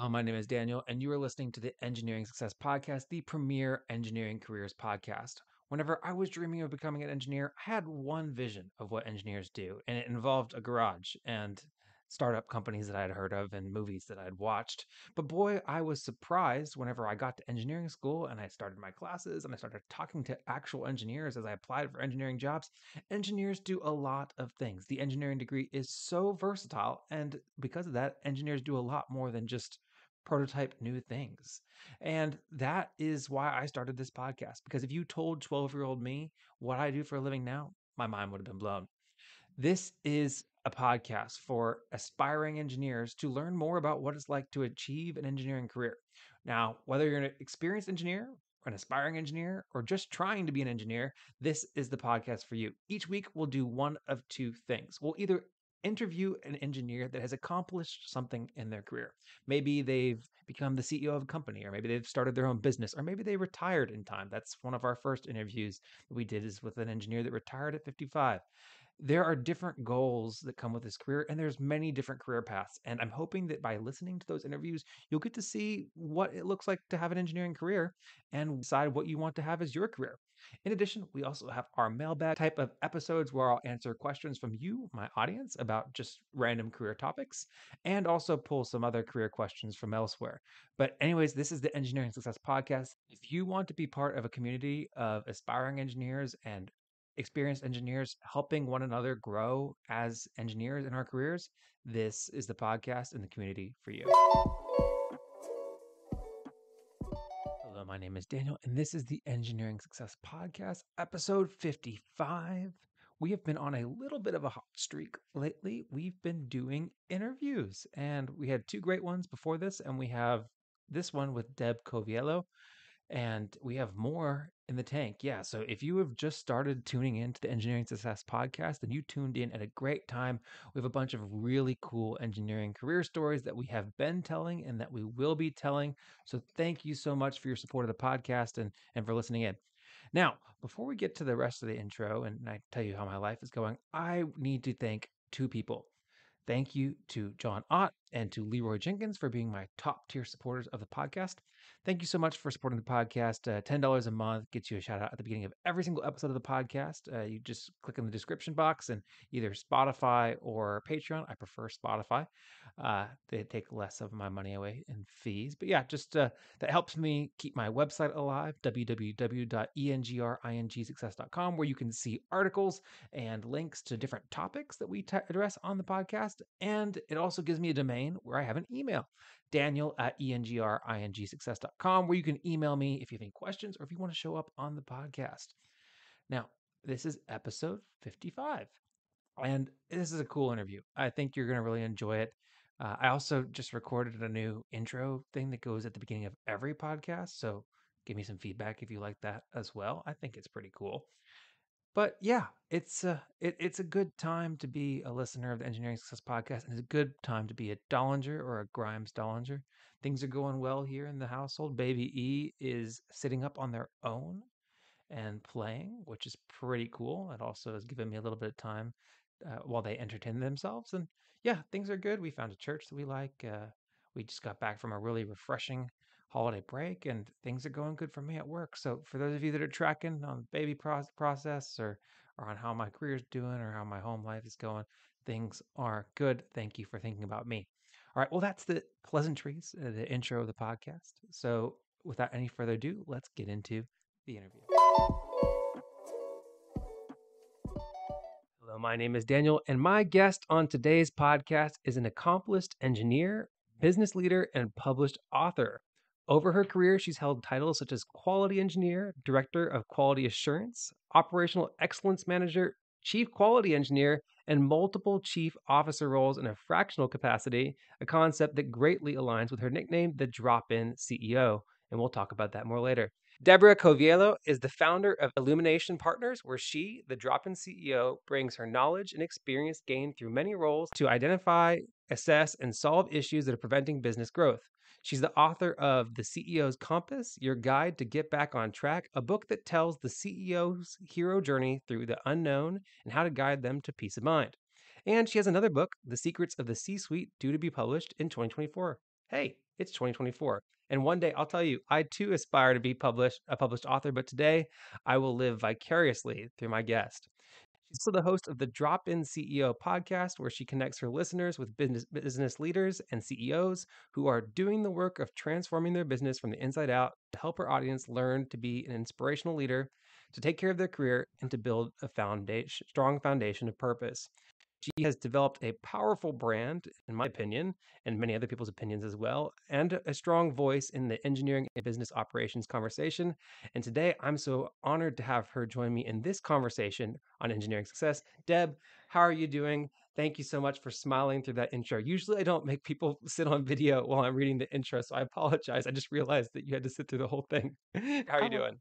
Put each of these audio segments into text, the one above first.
Hello, my name is Daniel, and you are listening to the Engineering Success Podcast, the premier engineering careers podcast. Whenever I was dreaming of becoming an engineer, I had one vision of what engineers do, and it involved a garage and startup companies that I had heard of and movies that I'd watched. But boy, I was surprised whenever I got to engineering school and I started my classes and I started talking to actual engineers as I applied for engineering jobs. Engineers do a lot of things. The engineering degree is so versatile, and because of that, engineers do a lot more than just prototype new things. And that is why I started this podcast. Because if you told 12 year old me what I do for a living now, my mind would have been blown. This is a podcast for aspiring engineers to learn more about what it's like to achieve an engineering career. Now, whether you're an experienced engineer, an aspiring engineer, or just trying to be an engineer, this is the podcast for you. Each week, we'll do one of two things. We'll either interview an engineer that has accomplished something in their career. Maybe they've become the CEO of a company, or maybe they've started their own business, or maybe they retired in time. That's one of our first interviews that we did is with an engineer that retired at 55 there are different goals that come with this career and there's many different career paths and i'm hoping that by listening to those interviews you'll get to see what it looks like to have an engineering career and decide what you want to have as your career. In addition we also have our mailbag type of episodes where i'll answer questions from you my audience about just random career topics and also pull some other career questions from elsewhere. But anyways this is the engineering success podcast. If you want to be part of a community of aspiring engineers and experienced engineers helping one another grow as engineers in our careers, this is the podcast and the community for you. Hello, my name is Daniel, and this is the Engineering Success Podcast, episode 55. We have been on a little bit of a hot streak lately. We've been doing interviews, and we had two great ones before this, and we have this one with Deb Coviello and we have more in the tank. Yeah. So if you have just started tuning in to the Engineering Success podcast, then you tuned in at a great time. We have a bunch of really cool engineering career stories that we have been telling and that we will be telling. So thank you so much for your support of the podcast and, and for listening in. Now, before we get to the rest of the intro and I tell you how my life is going, I need to thank two people. Thank you to John Ott and to Leroy Jenkins for being my top tier supporters of the podcast. Thank you so much for supporting the podcast. Uh, $10 a month gets you a shout out at the beginning of every single episode of the podcast. Uh, you just click in the description box and either Spotify or Patreon. I prefer Spotify. Uh, they take less of my money away in fees. But yeah, just uh, that helps me keep my website alive, www.engringsuccess.com, where you can see articles and links to different topics that we t- address on the podcast. And it also gives me a domain where I have an email daniel at engringsuccess.com, where you can email me if you have any questions or if you want to show up on the podcast. Now, this is episode 55, and this is a cool interview. I think you're going to really enjoy it. Uh, I also just recorded a new intro thing that goes at the beginning of every podcast. So give me some feedback if you like that as well. I think it's pretty cool. But yeah, it's a it, it's a good time to be a listener of the Engineering Success Podcast, and it's a good time to be a Dollinger or a Grimes Dollinger. Things are going well here in the household. Baby E is sitting up on their own and playing, which is pretty cool. It also has given me a little bit of time uh, while they entertain themselves. And yeah, things are good. We found a church that we like. Uh, we just got back from a really refreshing holiday break and things are going good for me at work. So for those of you that are tracking on baby pro- process or, or on how my career is doing or how my home life is going, things are good. Thank you for thinking about me. All right. Well, that's the pleasantries, the intro of the podcast. So without any further ado, let's get into the interview. Hello, my name is Daniel, and my guest on today's podcast is an accomplished engineer, business leader, and published author. Over her career, she's held titles such as Quality Engineer, Director of Quality Assurance, Operational Excellence Manager, Chief Quality Engineer, and multiple Chief Officer roles in a fractional capacity, a concept that greatly aligns with her nickname, the Drop In CEO. And we'll talk about that more later. Deborah Coviello is the founder of Illumination Partners, where she, the drop in CEO, brings her knowledge and experience gained through many roles to identify, assess, and solve issues that are preventing business growth. She's the author of The CEO's Compass Your Guide to Get Back on Track, a book that tells the CEO's hero journey through the unknown and how to guide them to peace of mind. And she has another book, The Secrets of the C Suite, due to be published in 2024. hey, it's 2024. And one day I'll tell you, I too aspire to be published a published author, but today I will live vicariously through my guest. She's also the host of the Drop In CEO podcast, where she connects her listeners with business, business leaders and CEOs who are doing the work of transforming their business from the inside out to help her audience learn to be an inspirational leader, to take care of their career, and to build a foundation, strong foundation of purpose. She has developed a powerful brand, in my opinion, and many other people's opinions as well, and a strong voice in the engineering and business operations conversation. And today I'm so honored to have her join me in this conversation on engineering success. Deb, how are you doing? Thank you so much for smiling through that intro. Usually I don't make people sit on video while I'm reading the intro, so I apologize. I just realized that you had to sit through the whole thing. how are you Oh, doing?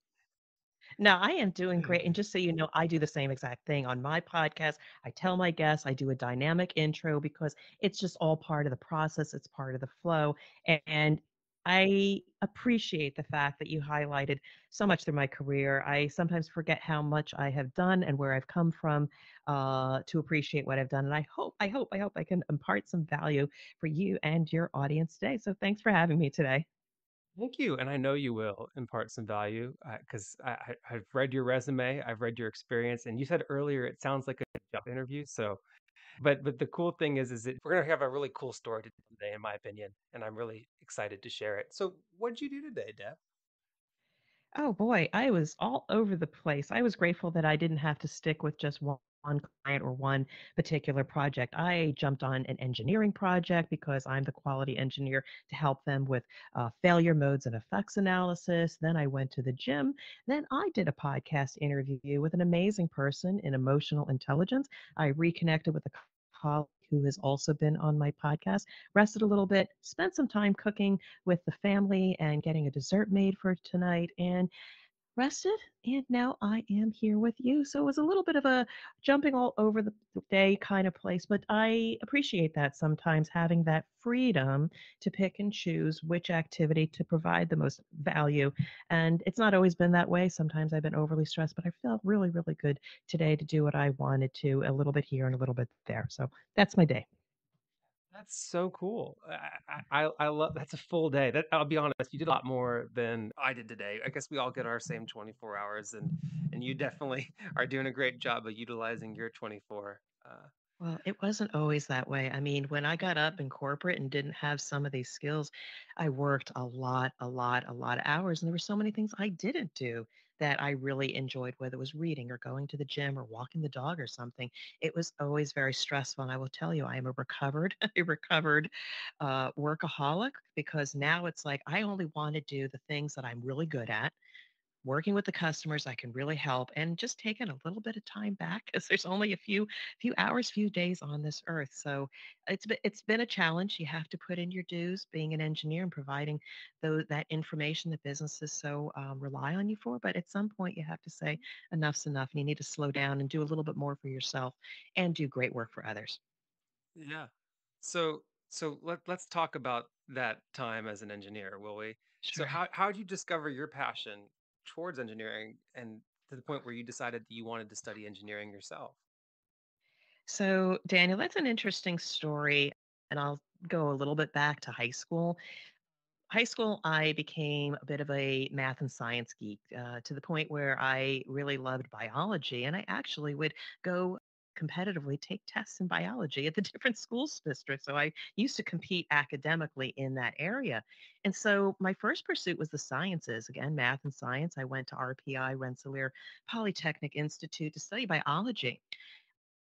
No, I am doing great. And just so you know, I do the same exact thing on my podcast. I tell my guests, I do a dynamic intro because it's just all part of the process, it's part of the flow. And I appreciate the fact that you highlighted so much through my career. I sometimes forget how much I have done and where I've come from uh, to appreciate what I've done. And I hope, I hope, I hope I can impart some value for you and your audience today. So thanks for having me today. Thank you, and I know you will impart some value uh, because I, I, I've read your resume, I've read your experience, and you said earlier it sounds like a job interview. So, but but the cool thing is, is that we're gonna have a really cool story today, in my opinion, and I'm really excited to share it. So, what did you do today, Deb? Oh boy, I was all over the place. I was grateful that I didn't have to stick with just one one client or one particular project. I jumped on an engineering project because I'm the quality engineer to help them with uh, failure modes and effects analysis. Then I went to the gym. Then I did a podcast interview with an amazing person in emotional intelligence. I reconnected with a colleague who has also been on my podcast, rested a little bit, spent some time cooking with the family and getting a dessert made for tonight, and rested. And now I am here with you. So it was a little bit of a jumping all over the day kind of place, but I appreciate that sometimes having that freedom to pick and choose which activity to provide the most value. And it's not always been that way. Sometimes I've been overly stressed, but I felt really, really good today to do what I wanted to, a little bit here and a little bit there. So that's my day. That's so cool. I, I I love that's a full day. That I'll be honest, you did a lot more than I did today. I guess we all get our same 24 hours, and and you definitely are doing a great job of utilizing your 24. Uh, Well, it wasn't always that way. I mean, when I got up in corporate and didn't have some of these skills, I worked a lot, a lot, a lot of hours. And there were so many things I didn't do that I really enjoyed, whether it was reading or going to the gym or walking the dog or something. It was always very stressful. And I will tell you, I am a recovered, a recovered uh, workaholic because now it's like I only want to do the things that I'm really good at working with the customers i can really help and just taking a little bit of time back because there's only a few few hours few days on this earth so it's been it's been a challenge you have to put in your dues being an engineer and providing those that information that businesses so um, rely on you for but at some point you have to say enough's enough and you need to slow down and do a little bit more for yourself and do great work for others yeah. So so let let's talk about that time as an engineer, will we? Sure. So how how did you discover your passion towards engineering and to the point where you decided that you wanted to study engineering yourself? so daniel that's an interesting story and i'll go a little bit back to high school high school, I became a bit of a math and science geek uh, to the point where I really loved biology. And I actually would go competitively take tests in biology at the different schools districts. So I used to compete academically in that area. And so my first pursuit was the sciences, again, math and science. I went to RPI, Rensselaer Polytechnic Institute to study biology.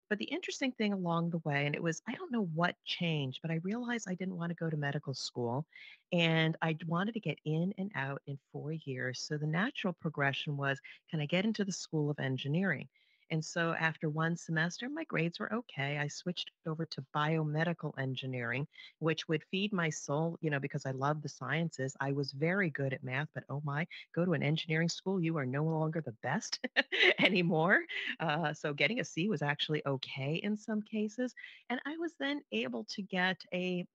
But the interesting thing along the way, and it was, I don't know what changed, but I realized I didn't want to go to medical school and I wanted to get in and out in four years. So the natural progression was, can I get into the School of Engineering? And so after one semester, my grades were okay. I switched over to biomedical engineering, which would feed my soul, you know, because I love the sciences. I was very good at math, but oh my, go to an engineering school, you are no longer the best anymore. Uh, so getting a C was actually okay in some cases. And I was then able to get a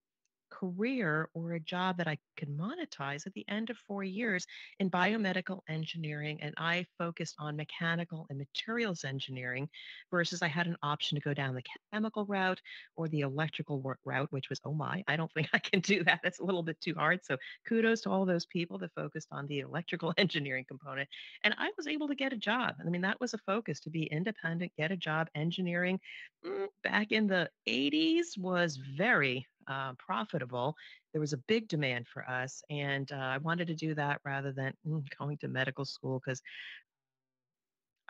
career or a job that I could monetize at the end of four years in biomedical engineering. And I focused on mechanical and materials engineering versus I had an option to go down the chemical route or the electrical route, which was, oh my, I don't think I can do that. That's a little bit too hard. So kudos to all those people that focused on the electrical engineering component. And I was able to get a job. And I mean, that was a focus to be independent, get a job. Engineering mm, back in the 80s was very uh, profitable. There was a big demand for us, and uh, I wanted to do that rather than mm, going to medical school because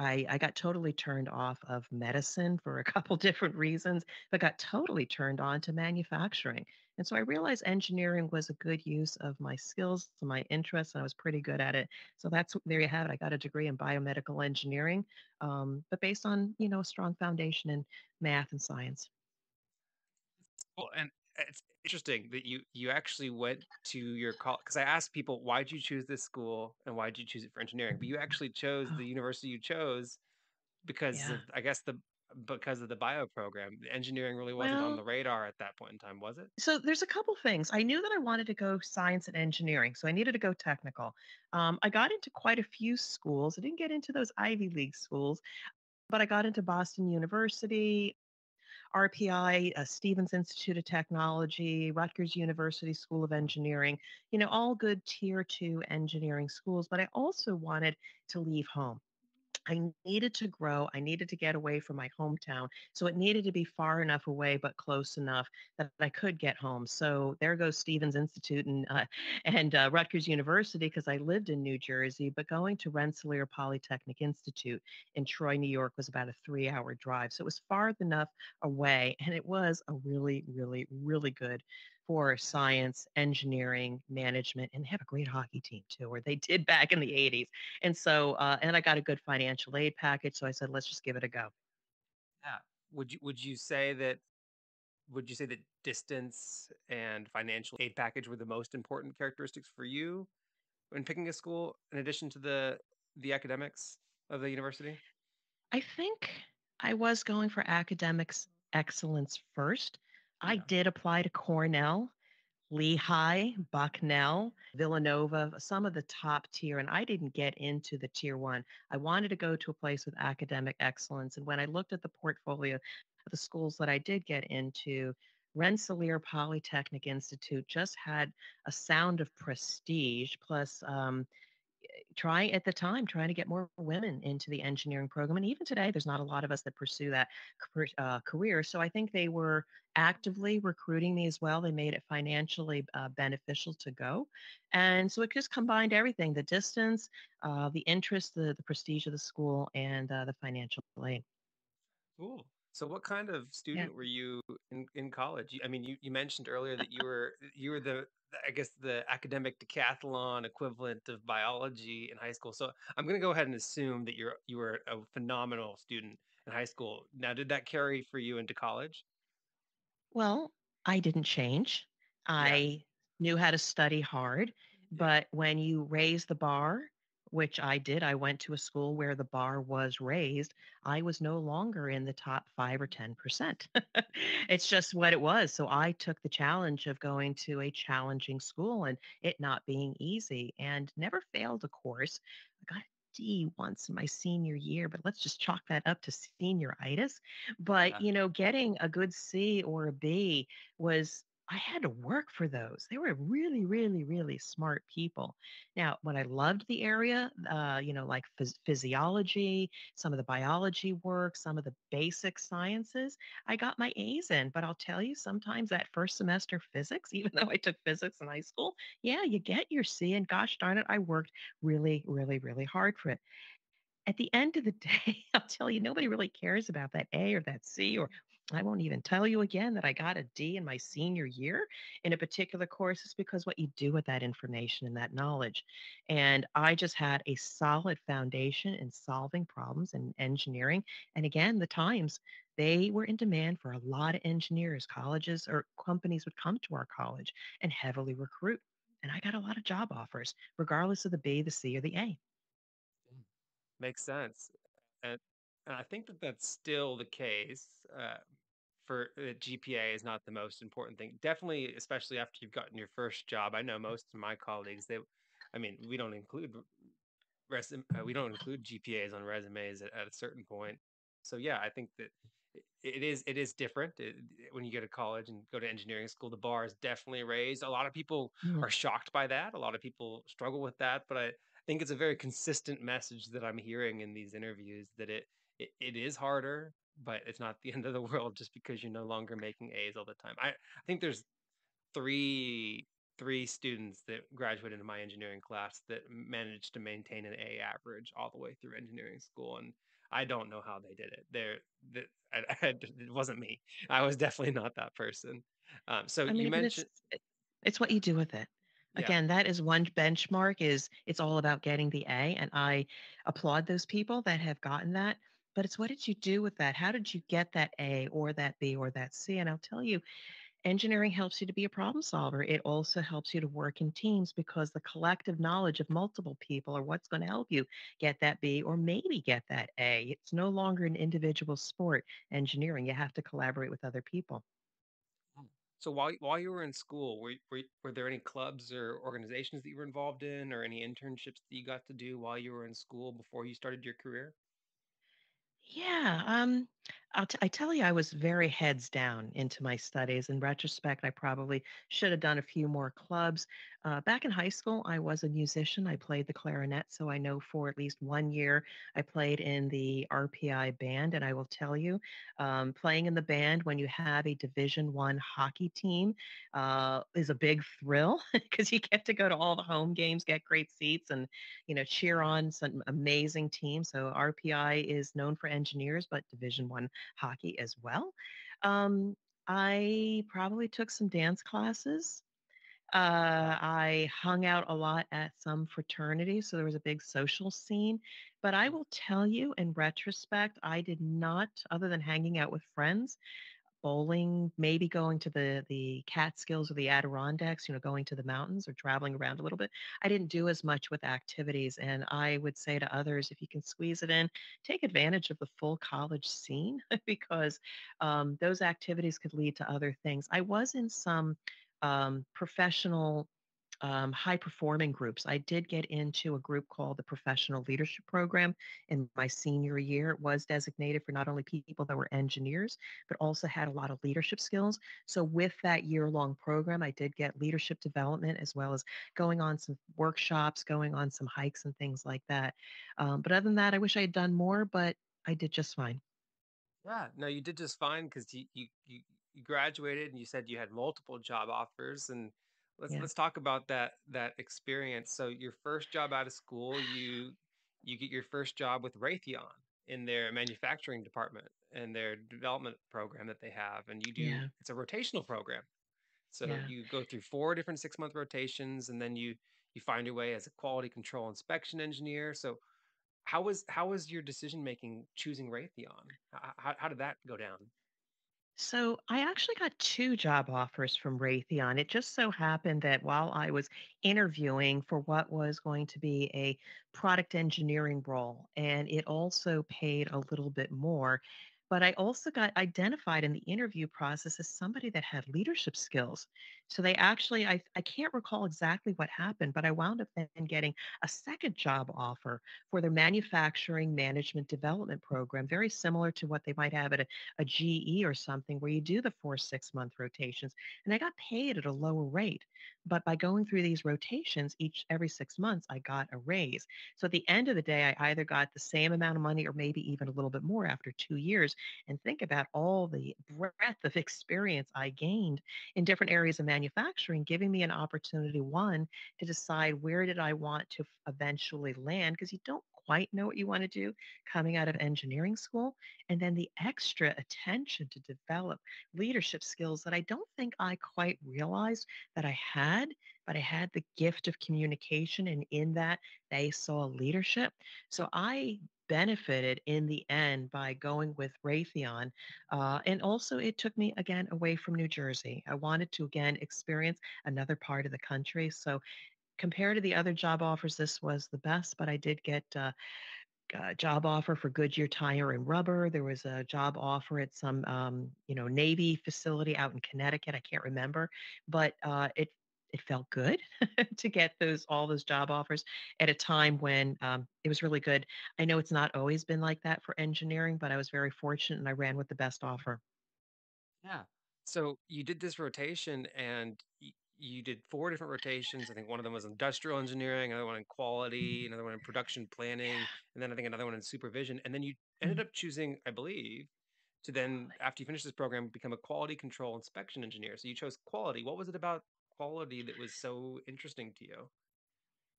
I, I got totally turned off of medicine for a couple different reasons, but got totally turned on to manufacturing. And so I realized engineering was a good use of my skills and my interests, and I was pretty good at it. So that's there you have it. I got a degree in biomedical engineering, um, but based on you know a strong foundation in math and science. Well, and it's interesting that you you actually went to your college because I asked people why did you choose this school and why did you choose it for engineering, but you actually chose Oh, the university you chose because yeah. of I guess the because of the bio program. Engineering really wasn't on the radar at that point in time, was it? so there's a couple things. I knew that I wanted to go science and engineering, so I needed to go technical. Um, I got into quite a few schools. I didn't get into those Ivy League schools, but I got into Boston University, RPI, uh, Stevens Institute of Technology, Rutgers University School of Engineering, you know, all good tier two engineering schools. But I also wanted to leave home. I needed to grow. I needed to get away from my hometown. So it needed to be far enough away, but close enough that I could get home. So there goes Stevens Institute and uh, and uh, Rutgers University because I lived in New Jersey. But going to Rensselaer Polytechnic Institute in Troy, New York, was about a three-hour drive. So it was far enough away, and it was a really, really, really good for science, engineering, management, and they have a great hockey team too, or they did back in the 80s. And so, uh, and I got a good financial aid package. So I said, let's just give it a go. Yeah. Would you would you say that would you say that distance and financial aid package were the most important characteristics for you when picking a school in addition to the the academics of the university? I think I was going for academics excellence first. I Yeah. did apply to Cornell, Lehigh, Bucknell, Villanova, some of the top tier, and I didn't get into the tier one. I wanted to go to a place with academic excellence. And when I looked at the portfolio of the schools that I did get into, Rensselaer Polytechnic Institute just had a sound of prestige, plus um, trying at the time trying to get more women into the engineering program and even today there's not a lot of us that pursue that career, uh, career. so i think they were actively recruiting me as well they made it financially uh, beneficial to go and so it just combined everything the distance uh, the interest the, the prestige of the school and uh, the financial aid Cool. So what kind of yeah student were you in, in college? I mean, you, you mentioned earlier that you were you were the I guess the academic decathlon equivalent of biology in high school. So I'm going to go ahead and assume that you're you were a phenomenal student in high school. Now, did that carry for you into college? Well, I didn't change. Yeah. I knew how to study hard, Yeah. but when you raise the bar, which I did, I went to a school where the bar was raised. I was no longer in the top five or 10%. it's just what it was. So I took the challenge of going to a challenging school and it not being easy and never failed a course. I got a D once in my senior year, but let's just chalk that up to senioritis. But, Yeah. you know, getting a good C or a B was, I had to work for those. They were really, really, really smart people. Now, when I loved the area, uh, you know, like phys- physiology, some of the biology work, some of the basic sciences, I got my A's in. But I'll tell you, sometimes that first semester physics, even though I took physics in high school, yeah, you get your C. And gosh darn it, I worked really, really, really hard for it at the end of the day, I'll tell you, nobody really cares about that A or that C, or I won't even tell you again that I got a D in my senior year in a particular course. Is because what you do with that information and that knowledge. And I just had a solid foundation in solving problems in engineering. And again, the times they were in demand for a lot of engineers. Colleges or companies would come to our college and heavily recruit. And I got a lot of job offers, regardless of the B, the C, or the A. Mm. Makes sense. And, and I think that that's still the case uh, for uh, GPA is not the most important thing. Definitely, especially after you've gotten your first job. I know most of my colleagues, they, I mean, we don't include resume, uh, we don't include GPAs on resumes at, at a certain point. So yeah, I think that it is it is different it, when you go to college and go to engineering school. The bar is definitely raised. A lot of people Mm. are shocked by that. A lot of people struggle with that, but I think it's a very consistent message that I'm hearing in these interviews that it it, it is harder, but it's not the end of the world just because you're no longer making A's all the time. I, I think there's three three students that graduated in my engineering class that managed to maintain an A average all the way through engineering school, and I don't know how they did it. There, I, it wasn't me. I was definitely not that person. Um, so I you mean, it's mentioned, it- it's what you do with it. yeah, Again, that is one benchmark is it's all about getting the A, and I applaud those people that have gotten that. But it's what did you do with that? How did you get that A or that B or that C? And I'll tell you, engineering helps you to be a problem solver. It also helps you to work in teams because the collective knowledge of multiple people are what's going to help you get that B or maybe get that A. It's no longer an individual sport, engineering. You have to collaborate with other people. Mm. So while while you were in school, were, were were there any clubs or organizations that you were involved in, or any internships that you got to do while you were in school before you started your career? Yeah, um, I'll t- I tell you, I was very heads down into my studies. In retrospect, I probably should have done a few more clubs. Uh, back in high school, I was a musician. I played the clarinet, so I know for at least one year I played in the RPI band. And I will tell you, um, playing in the band when you have a Division One hockey team uh, is a big thrill because you get to go to all the home games, get great seats, and you know cheer on some amazing teams. So RPI is known for engineers, but Division One hockey as well. Um, I probably took some dance classes. Uh, I hung out a lot at some fraternities, so there was a big social scene. But I will tell you, in retrospect, I did not, other than hanging out with friends, bowling, maybe going to the the Catskills or the Adirondacks, you know, going to the mountains or traveling around a little bit. I didn't do as much with activities, and I would say to others, if you can squeeze it in, take advantage of the full college scene because um, those activities could lead to other things. I was in some um, professional um, high performing groups. I did get into a group called the Professional Leadership Program in my senior year. It was designated for not only people that were engineers, but also had a lot of leadership skills. So, with that year long program, I did get leadership development as well as going on some workshops, going on some hikes and things like that. Um, but other than that, I wish I had done more, but I did just fine. Yeah, no, you did just fine because you, you you you graduated and you said you had multiple job offers and let's Yeah. let's talk about that that experience. So your first job out of school, you you get your first job with Raytheon in their manufacturing department and their development program that they have, and you do Yeah. it's a rotational program. So Yeah. you go through four different six month rotations, and then you you find your way as a quality control inspection engineer. So how was how was your decision making choosing Raytheon? How, how, how did that go down? So I actually got two job offers from Raytheon. It just so happened that while I was interviewing for what was going to be a product engineering role, and it also paid a little bit more, but I also got identified in the interview process as somebody that had leadership skills. So they actually, I, I can't recall exactly what happened, but I wound up then getting a second job offer for their manufacturing management development program, very similar to what they might have at a a GE or something where you do the four, six month rotations. And I got paid at a lower rate. But by going through these rotations each every six months, I got a raise. So at the end of the day, I either got the same amount of money or maybe even a little bit more after two years. And think about all the breadth of experience I gained in different areas of manufacturing, giving me an opportunity, one, to decide where did I want to eventually land, because you don't quite know what you want to do coming out of engineering school and then the extra attention to develop leadership skills that I don't think I quite realized that I had, but I had the gift of communication. And in that, they saw leadership. So I benefited in the end by going with Raytheon. Uh, and also, it took me again away from New Jersey. I wanted to again experience another part of the country. So, compared to the other job offers, this was the best, but I did get uh, job offer for Goodyear Tire and Rubber. There was a job offer at some, um, you know, Navy facility out in Connecticut. I can't remember, but uh, it it felt good to get those all those job offers at a time when um, it was really good. I know it's not always been like that for engineering, but I was very fortunate and I ran with the best offer. Yeah. So you did this rotation and y- you did four different rotations. I think one of them was industrial engineering, another one in quality, another one in production planning, and then I think another one in supervision. And then you ended Mm, up choosing, I believe, to then, after you finish this program, become a quality control inspection engineer. So you chose quality. What was it about quality that was so interesting to you?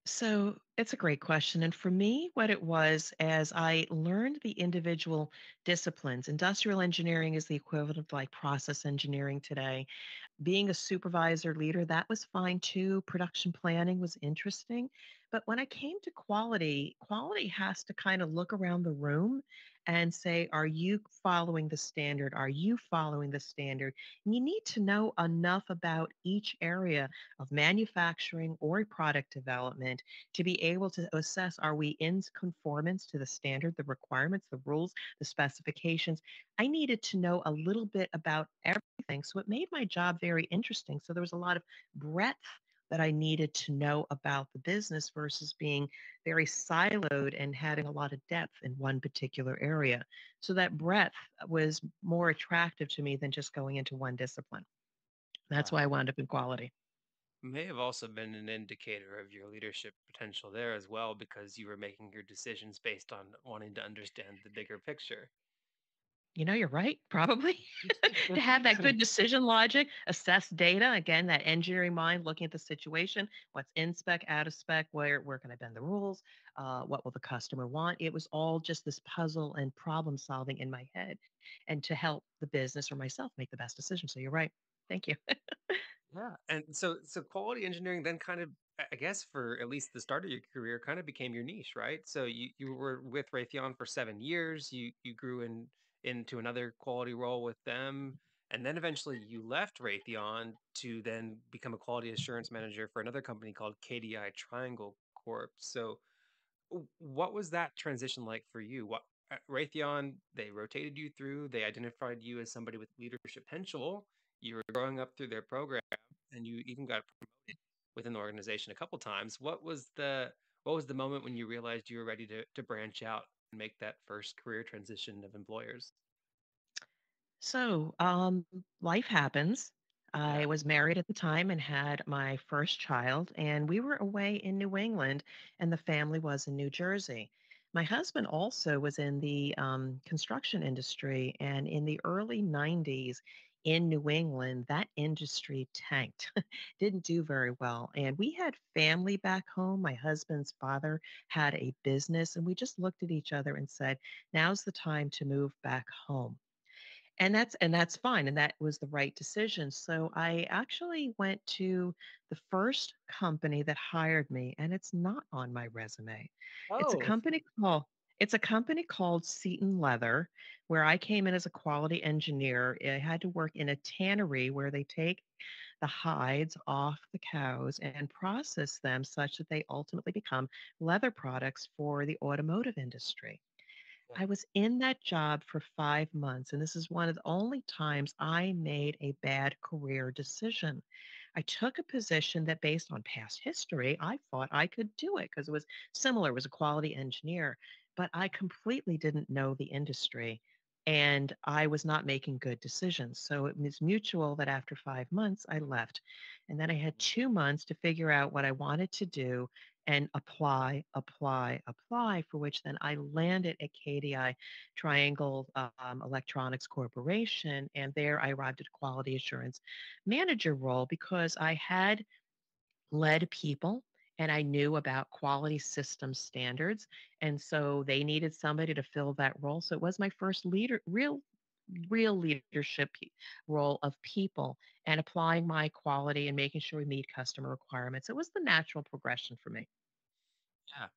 So it's a great question. And for me, what it was as I learned the individual disciplines, industrial engineering is the equivalent of like process engineering today. Being a supervisor leader, that was fine too. Production planning was interesting. But when I came to quality, quality has to kind of look around the room and say, are you following the standard? Are you following the standard? And you need to know enough about each area of manufacturing or product development to be able to assess are we in conformance to the standard, the requirements, the rules, the specifications. I needed to know a little bit about everything. So it made my job very interesting. So there was a lot of breadth that I needed to know about the business versus being very siloed and having a lot of depth in one particular area. So that breadth was more attractive to me than just going into one discipline. That's why I wound up in quality. May have also been an indicator of your leadership potential there as well, because you were making your decisions based on wanting to understand the bigger picture. You know, you're right, probably. to have that good decision logic, assess data, again, that engineering mind looking at the situation, what's in spec, out of spec, where where can I bend the rules, uh, what will the customer want? It was all just this puzzle and problem solving in my head, and to help the business or myself make the best decision. So you're right. Thank you. Yeah. And so so quality engineering then kind of I guess for at least the start of your career kind of became your niche, right? So you you were with Raytheon for 7 years, you you grew in into another quality role with them, and then eventually you left Raytheon to then become a quality assurance manager for another company called KDI Triangle Corp. So what was that transition like for you? What uh, Raytheon, they rotated you through, they identified you as somebody with leadership potential. You were growing up through their program and you even got promoted within the organization a couple times. What was the what was the moment when you realized you were ready to to branch out make that first career transition of employers? So, um, life happens. I was married at the time and had my first child, and we were away in New England, and the family was in New Jersey. My husband also was in the um, construction industry, and in the early 90s in New England, that industry tanked, didn't do very well. And we had family back home. My husband's father had a business, and we just looked at each other and said, now's the time to move back home and that's and that's fine and that was the right decision so i actually went to the first company that hired me and it's not on my resume it's a Oh, company called it's a company called Seton Leather, where I came in as a quality engineer. I had to work in a tannery where they take the hides off the cows and process them such that they ultimately become leather products for the automotive industry. I was in that job for 5 months, and this is one of the only times I made a bad career decision. I took a position that based on past history, I thought I could do it because it was similar, it was a quality engineer, but I completely didn't know the industry and I was not making good decisions. So it was mutual that after 5 months I left. And then I had 2 months to figure out what I wanted to do and apply, apply, apply, for which then I landed at KDI Triangle um, Electronics Corporation. And there I arrived at a quality assurance manager role because I had led people and I knew about quality system standards. And so they needed somebody to fill that role. So it was my first leader, real real leadership role of people and applying my quality and making sure we meet customer requirements. It was the natural progression for me. Yeah.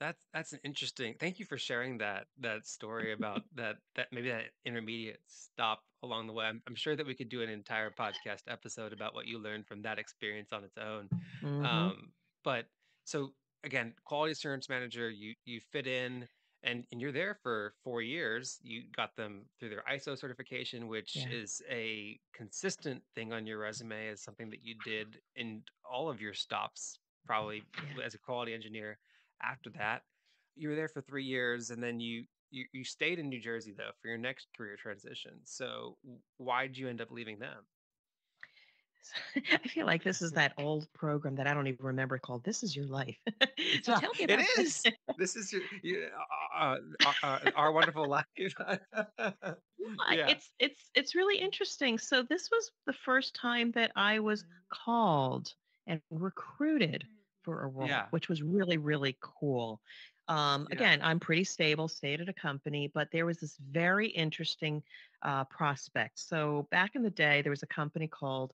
That's that's an interesting. Thank you for sharing that that story about that that maybe that intermediate stop along the way. I'm, I'm sure that we could do an entire podcast episode about what you learned from that experience on its own. hmm Um, but so again, quality assurance manager, you you fit in, and and you're there for four years. You got them through their ISO certification, which Yeah. is a consistent thing on your resume, is something that you did in all of your stops, probably Yeah. as a quality engineer. After that, you were there for three years, and then you you, you stayed in New Jersey though for your next career transition. So why did you end up leaving them? I feel like this is that old program that I don't even remember called "This Is Your Life." so Yeah, tell me it about is. This is your, you, uh, uh, uh, our wonderful life. Yeah. It's it's it's really interesting. So this was the first time that I was called and recruited for a role, Yeah. which was really really cool. Um, Yeah. again, I'm pretty stable, stayed at a company, but there was this very interesting uh, prospect. So back in the day, there was a company called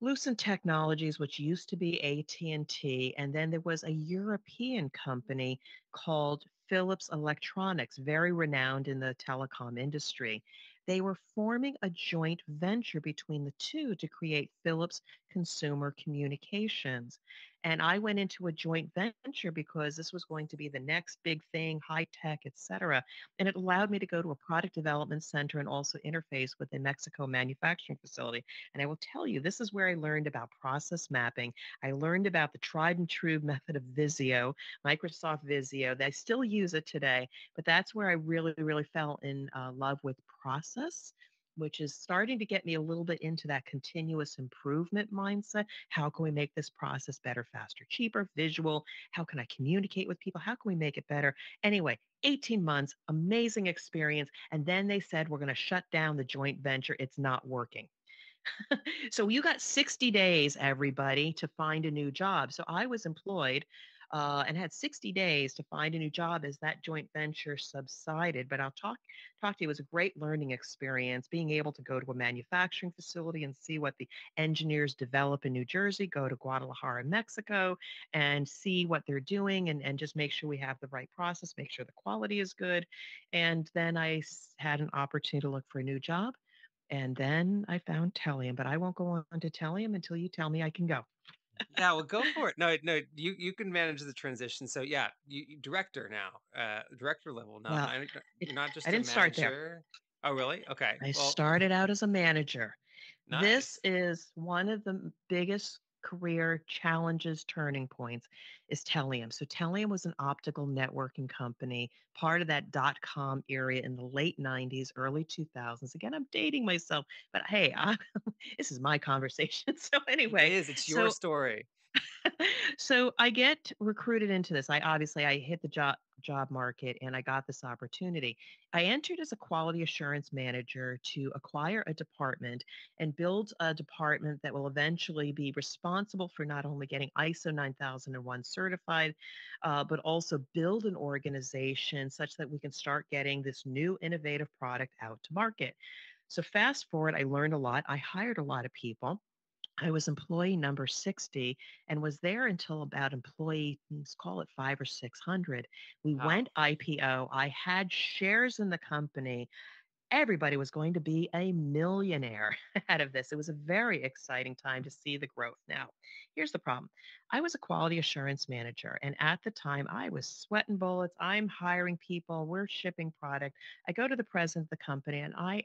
Lucent Technologies, which used to be AT&T, and then there was a European company called Philips Electronics, very renowned in the telecom industry. They were forming a joint venture between the two to create Philips Consumer Communications. And I went into a joint venture because this was going to be the next big thing, high tech, et cetera. And it allowed me to go to a product development center and also interface with the Mexico manufacturing facility. And I will tell you, this is where I learned about process mapping. I learned about the tried and true method of Visio, Microsoft Visio. I still use it today, but that's where I really, really fell in uh, love with process. Which is starting to get me a little bit into that continuous improvement mindset. How can we make this process better, faster, cheaper, visual? How can I communicate with people? How can we make it better? Anyway, 18 months, amazing experience. And then they said, we're going to shut down the joint venture. It's not working. so you got 60 days, everybody, to find a new job. So I was employed uh, and had 60 days to find a new job as that joint venture subsided. But I'll talk talk to you. It was a great learning experience, being able to go to a manufacturing facility and see what the engineers develop in New Jersey, go to Guadalajara, Mexico, and see what they're doing and, and just make sure we have the right process, make sure the quality is good. And then I had an opportunity to look for a new job. And then I found Tellium, but I won't go on to Tellium until you tell me I can go. Yeah, well, go for it. No, no, you you can manage the transition. So yeah, you, you- director now, uh, director level. Not Well, I, you're not just I a didn't start there. Oh, really? Okay. I Well, started out as a manager. This is one of the biggest career challenges, turning points is Tellium. So Tellium was an optical networking company, part of that dot com area in the late 90s, early 2000s. Again, I'm dating myself, but hey, I, this is my conversation. So anyway, is. It's your so story. so I get recruited into this. I obviously I hit the job job market and I got this opportunity. I entered as a quality assurance manager to acquire a department and build a department that will eventually be responsible for not only getting ISO 9001 certified, uh, but also build an organization such that we can start getting this new innovative product out to market. So fast forward, I learned a lot. I hired a lot of people. I was employee number 60 and was there until about employee, let's call it five or 600. We Wow. went IPO. I had shares in the company. Everybody was going to be a millionaire out of this. It was a very exciting time to see the growth. Now, here's the problem I was a quality assurance manager, and at the time, I was sweating bullets. I'm hiring people, we're shipping product. I go to the president of the company, and I,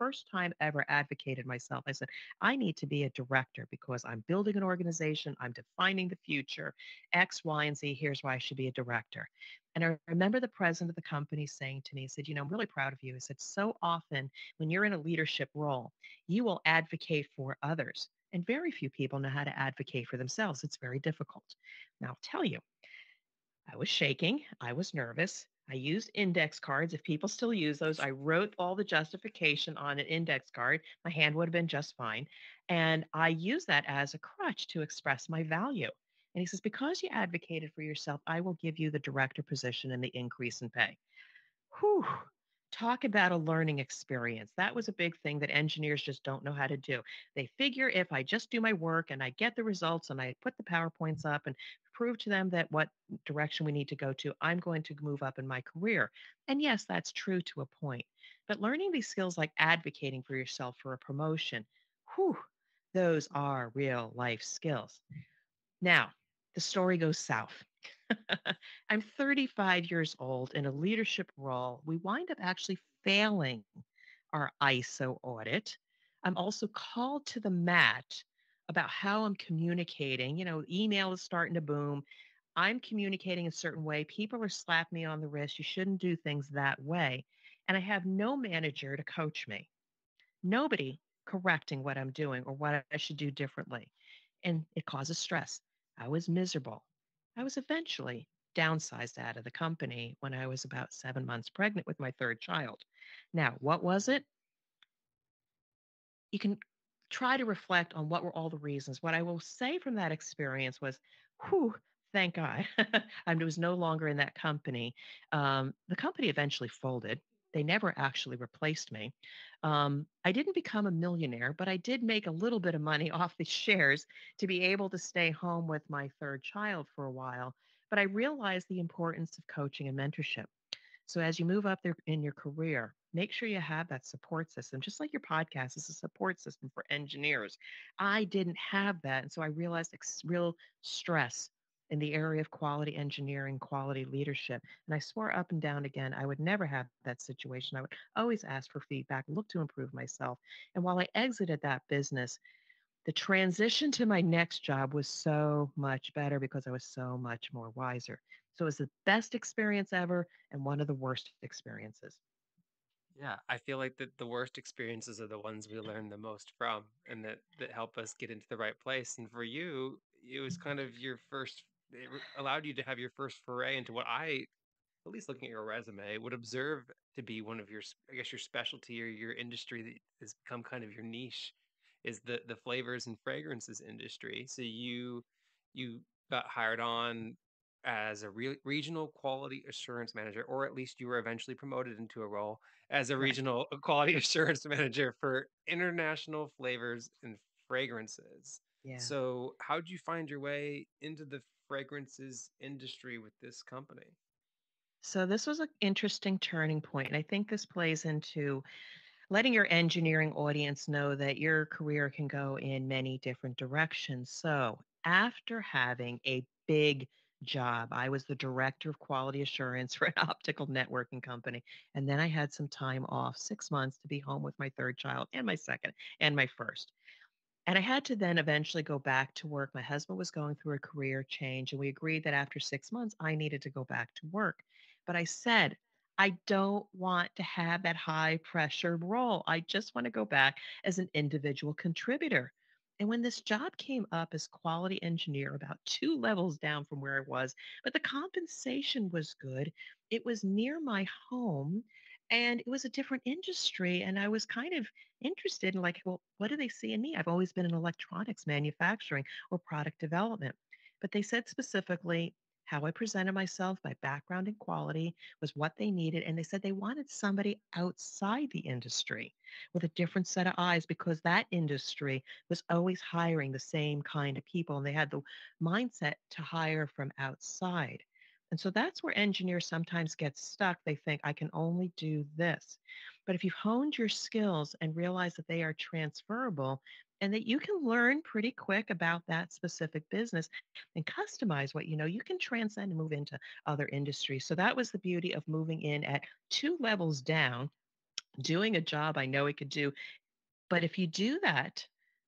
first time ever, advocated myself. I said, I need to be a director because I'm building an organization, I'm defining the future, X, Y, and Z. Here's why I should be a director. And I remember the president of the company saying to me, he said, You know, I'm really proud of you. He said, So often when you're in a leadership role, you will advocate for others. And very few people know how to advocate for themselves. It's very difficult. Now, I'll tell you, I was shaking. I was nervous. I used index cards. If people still use those, I wrote all the justification on an index card. My hand would have been just fine. And I use that as a crutch to express my value. And he says, Because you advocated for yourself, I will give you the director position and the increase in pay. Whew. Talk about a learning experience. That was a big thing that engineers just don't know how to do. They figure if I just do my work and I get the results and I put the PowerPoints up and prove to them that what direction we need to go to, I'm going to move up in my career. And yes, that's true to a point. But learning these skills like advocating for yourself for a promotion, whew, those are real life skills. Now, the story goes south. I'm 35 years old in a leadership role. We wind up actually failing our ISO audit. I'm also called to the mat about how I'm communicating. You know, email is starting to boom. I'm communicating a certain way. People are slapping me on the wrist. You shouldn't do things that way. And I have no manager to coach me, nobody correcting what I'm doing or what I should do differently. And it causes stress. I was miserable. I was eventually downsized out of the company when I was about seven months pregnant with my third child. Now, what was it? You can try to reflect on what were all the reasons. What I will say from that experience was, whew, thank God. I was no longer in that company. Um, the company eventually folded. They never actually replaced me. Um, I didn't become a millionaire, but I did make a little bit of money off the shares to be able to stay home with my third child for a while. But I realized the importance of coaching and mentorship. So as you move up there in your career, make sure you have that support system, just like your podcast is a support system for engineers. I didn't have that. And so I realized ex- real stress in the area of quality engineering, quality leadership. And I swore up and down again, I would never have that situation. I would always ask for feedback, look to improve myself. And while I exited that business, the transition to my next job was so much better because I was so much more wiser. So it was the best experience ever and one of the worst experiences. Yeah, I feel like that the worst experiences are the ones we learn the most from and that that help us get into the right place. And for you, it was mm-hmm. kind of your first it allowed you to have your first foray into what I at least looking at your resume would observe to be one of your I guess your specialty or your industry that has become kind of your niche is the the flavors and fragrances industry. So you you got hired on as a re- regional quality assurance manager, or at least you were eventually promoted into a role as a regional quality assurance manager for international flavors and fragrances. Yeah. So, how did you find your way into the fragrances industry with this company? So this was an interesting turning point, And I think this plays into letting your engineering audience know that your career can go in many different directions. So, after having a big job, I was the director of quality assurance for an optical networking company. And then I had some time off, six months to be home with my third child and my second and my first. And I had to then eventually go back to work. My husband was going through a career change, and we agreed that after six months, I needed to go back to work. But I said, I don't want to have that high pressure role. I just want to go back as an individual contributor. And when this job came up as quality engineer, about two levels down from where I was, but the compensation was good, it was near my home and it was a different industry. And I was kind of interested in like, well, what do they see in me? I've always been in electronics manufacturing or product development. But they said specifically how I presented myself, my background and quality was what they needed. And they said they wanted somebody outside the industry with a different set of eyes because that industry was always hiring the same kind of people. And they had the mindset to hire from outside. And so that's where engineers sometimes get stuck. They think, I can only do this. But if you've honed your skills and realize that they are transferable and that you can learn pretty quick about that specific business and customize what you know, you can transcend and move into other industries. So that was the beauty of moving in at two levels down, doing a job I know I could do. But if you do that,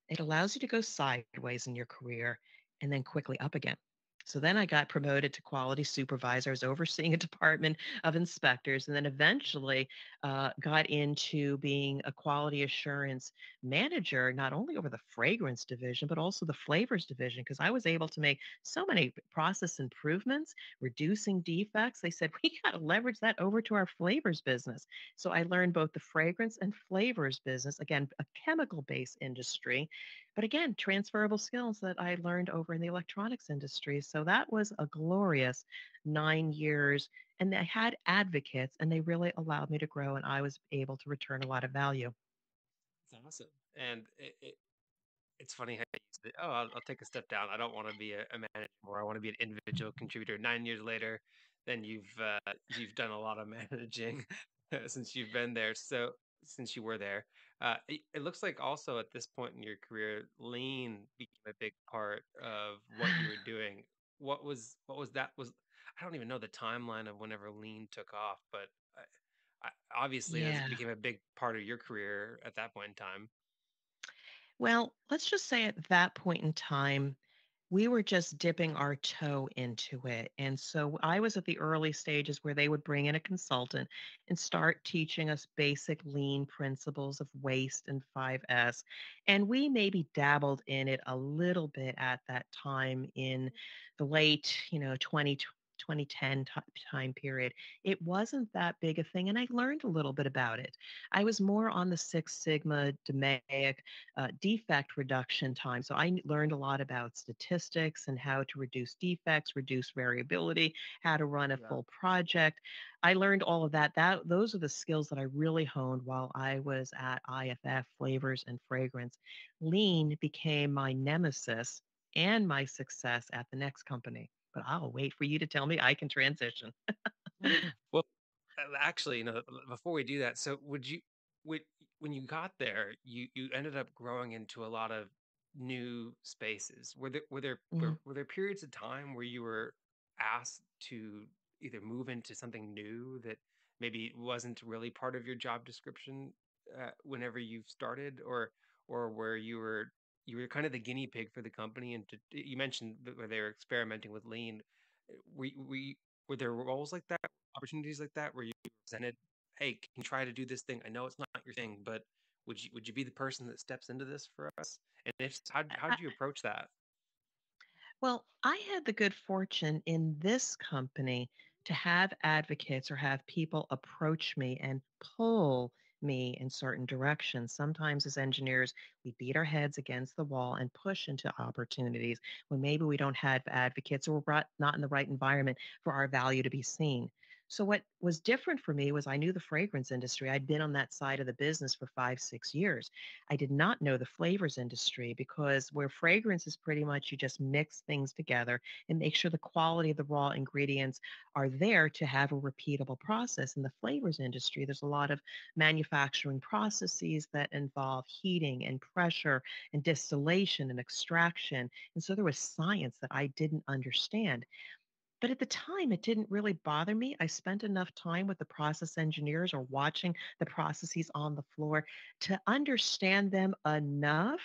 it allows you to go sideways in your career and then quickly up again. So then I got promoted to quality supervisor. Overseeing a department of inspectors, and then eventually uh, got into being a quality assurance manager, not only over the fragrance division, but also the flavors division, because I was able to make so many process improvements, reducing defects. They said, we got to leverage that over to our flavors business. So I learned both the fragrance and flavors business, again, a chemical based industry but again, transferable skills that I learned over in the electronics industry. So that was a glorious nine years. And I had advocates, and they really allowed me to grow, and I was able to return a lot of value. It's awesome. And it, it, it's funny how you oh, I'll, I'll take a step down. I don't want to be a, a manager anymore. I want to be an individual contributor. Nine years later, then you've uh, you've done a lot of managing since you've been there. So since you were there, uh, it, it looks like also at this point in your career, lean became a big part of what you were doing. What was what was that was I don't even know the timeline of whenever lean took off, but I, I, obviously as it became a big part of your career at that point in time. Well, let's just say at that point in time, we were just dipping our toe into it. And so I was at the early stages where they would bring in a consultant and start teaching us basic lean principles of waste and 5S. And we maybe dabbled in it a little bit at that time in the late, you know, 20, 2010 ti- time period. It wasn't that big a thing. And I learned a little bit about it. I was more on the Six Sigma DMAIC uh, defect reduction time. So I learned a lot about statistics and how to reduce defects, reduce variability, how to run a Yeah. full project. I learned all of that. That those are the skills that I really honed while I was at IFF Flavors and Fragrance. Lean became my nemesis and my success at the next company. But I'll wait for you to tell me I can transition. Well, uh, actually, you know, before we do that, so would you, would, when you got there, you you ended up growing into a lot of new spaces. Were there were there were, Mhm. were there periods of time where you were asked to either move into something new that maybe wasn't really part of your job description uh, whenever you started, or or where you were you were kind of the guinea pig for the company, and to, you mentioned where they were experimenting with lean. Eh, we we were there roles like that, opportunities like that, where you presented, "Hey, can you try to do this thing? I know it's not your thing, but would you would you be the person that steps into this for us?" And if how how did you approach that? Well, I had the good fortune in this company to have advocates or have people approach me and pull me in certain directions. Sometimes, as engineers, we beat our heads against the wall and push into opportunities when maybe we don't have advocates or we're not in the right environment for our value to be seen. So, what was different for me was I knew the fragrance industry. I'd been on that side of the business for five, six years. I did not know the flavors industry because where fragrance is pretty much you just mix things together and make sure the quality of the raw ingredients are there to have a repeatable process. In the flavors industry, there's a lot of manufacturing processes that involve heating and pressure and distillation and extraction. And so there was science that I didn't understand. But at the time, it didn't really bother me. I spent enough time with the process engineers or watching the processes on the floor to understand them enough,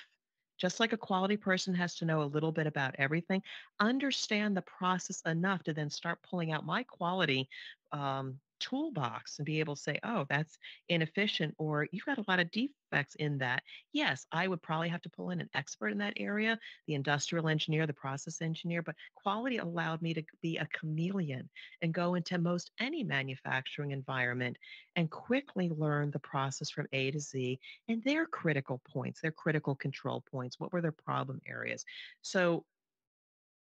just like a quality person has to know a little bit about everything, understand the process enough to then start pulling out my quality um, toolbox and be able to say, oh, that's inefficient, or you've got a lot of defects in that. Yes, I would probably have to pull in an expert in that area the industrial engineer, the process engineer, but quality allowed me to be a chameleon and go into most any manufacturing environment and quickly learn the process from A to Z and their critical points, their critical control points. What were their problem areas? So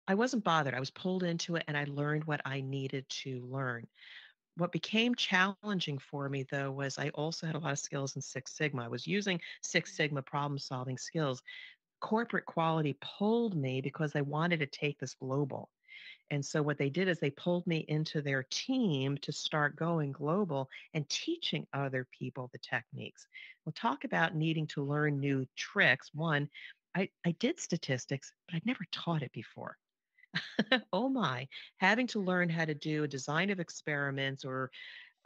I wasn't bothered. I was pulled into it and I learned what I needed to learn. What became challenging for me, though, was I also had a lot of skills in Six Sigma. I was using Six mm-hmm. Sigma problem solving skills corporate quality pulled me because they wanted to take this global. And so what they did is they pulled me into their team to start going global and teaching other people the techniques. We'll talk about needing to learn new tricks. One, I, I did statistics, but I'd never taught it before. oh my, having to learn how to do a design of experiments or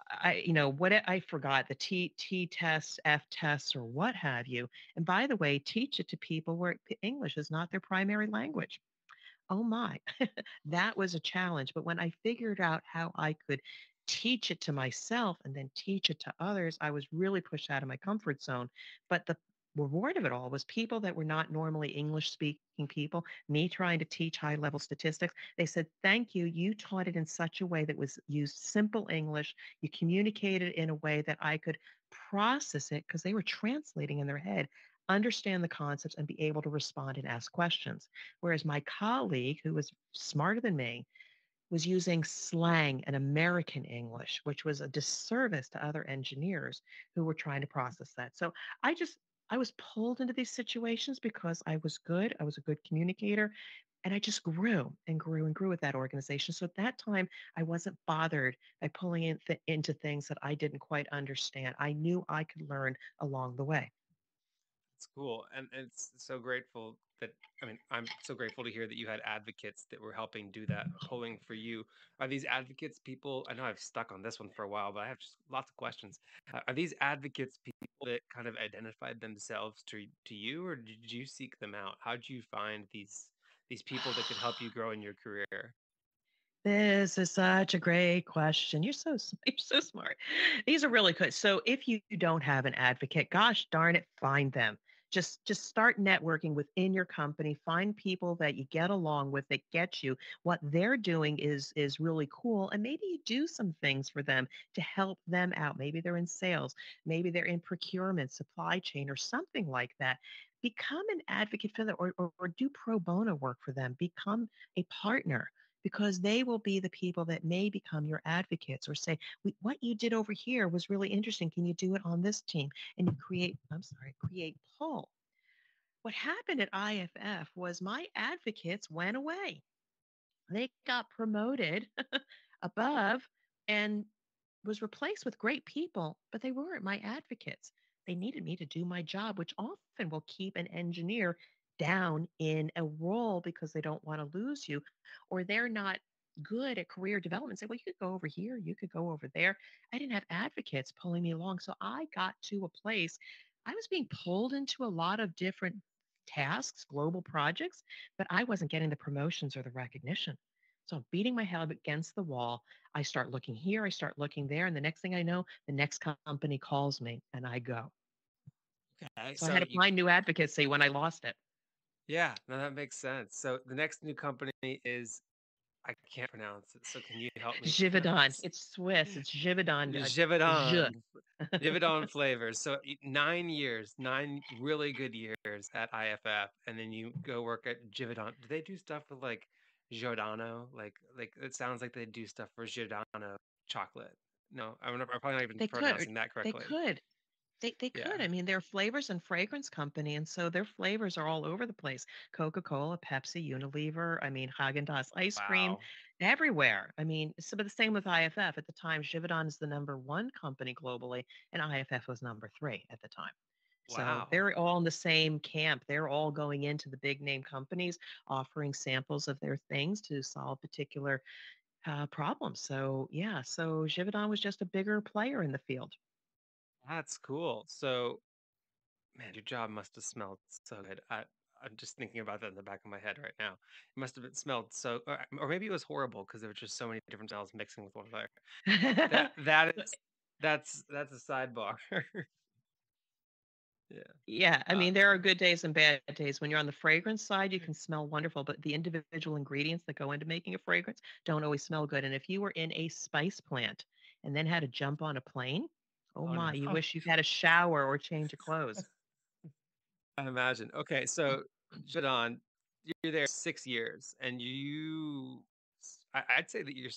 I, you know, what I forgot the T T tests, F tests, or what have you. And by the way, teach it to people where English is not their primary language. Oh my, that was a challenge. But when I figured out how I could teach it to myself and then teach it to others, I was really pushed out of my comfort zone. But the reward of it all was people that were not normally English speaking people, me trying to teach high level statistics. They said, Thank you. You taught it in such a way that was used simple English. You communicated in a way that I could process it because they were translating in their head understand the concepts and be able to respond and ask questions. Whereas my colleague, who was smarter than me, was using slang and American English, which was a disservice to other engineers who were trying to process that. So I just, I was pulled into these situations because I was good. I was a good communicator. And I just grew and grew and grew with that organization. So at that time, I wasn't bothered by pulling in th- into things that I didn't quite understand. I knew I could learn along the way. It's cool, and and it's so grateful that I mean, I'm so grateful to hear that you had advocates that were helping do that polling for you. Are these advocates people? I know I've stuck on this one for a while, but I have just lots of questions. Uh, are these advocates people that kind of identified themselves to to you, or did you seek them out? How did you find these these people that could help you grow in your career? This is such a great question. You're so you're so smart. These are really good. So if you don't have an advocate, gosh darn it, find them. Just just start networking within your company. Find people that you get along with that get you. What they're doing is is really cool, and maybe you do some things for them to help them out. Maybe they're in sales, maybe they're in procurement, supply chain, or something like that. Become an advocate for them, or, or, or do pro bono work for them. Become a partner because they will be the people that may become your advocates or say, what you did over here was really interesting. Can you do it on this team? And you create, I'm sorry, create pull. What happened at IFF was my advocates went away. They got promoted above and was replaced with great people, but they weren't my advocates. They needed me to do my job, which often will keep an engineer down in a role because they don't want to lose you or they're not good at career development say well you could go over here you could go over there. I didn't have advocates pulling me along so i got to a place i was being pulled into a lot of different tasks global projects but i wasn't getting the promotions or the recognition. So i'm beating my head against the wall i start looking here i start looking there and the next thing i know the next company calls me and i go. Okay, so, so i had to you find new advocacy when i lost it Yeah, no, that makes sense. So the next new company is I can't pronounce it. So can you help me Givaudan. It's Swiss. It's Givaudan. Givaudan? Givaudan flavors. So nine years, nine really good years at IFF, and then you go work at Givaudan. Do they do stuff with like Giordano? Like, like it sounds like they do stuff for Giordano chocolate. No, I'm, not, I'm probably not even They could. pronouncing that They correctly. could. They they Yeah. could. I mean, they're flavors and fragrance company, and so their flavors are all over the place. Coca-Cola, Pepsi, Unilever. I mean, Haagen-Dazs ice cream, everywhere. I mean, so but the same with IFF. At the time, Givaudan is the number one company globally, and IFF was number three at the time. So they're all in the same camp. They're all going into the big name companies, offering samples of their things to solve particular uh, problems. So yeah, so Givaudan was just a bigger player in the field. That's cool. So, man, your job must have smelled so good. I, I'm just thinking about that in the back of my head right now. It must have been smelled so, or, or maybe it was horrible because there were just so many different smells mixing with one another. That that is that's that's a sidebar. yeah. yeah, I Uh, mean, there are good days and bad days. When you're on the fragrance side, you can smell wonderful, but the individual ingredients that go into making a fragrance don't always smell good. And if you were in a spice plant and then had to jump on a plane, oh oh my, you no. wish you had a shower or change of clothes. I imagine. Okay, mm. so Jadon, you're there six years, and you—I'd say that your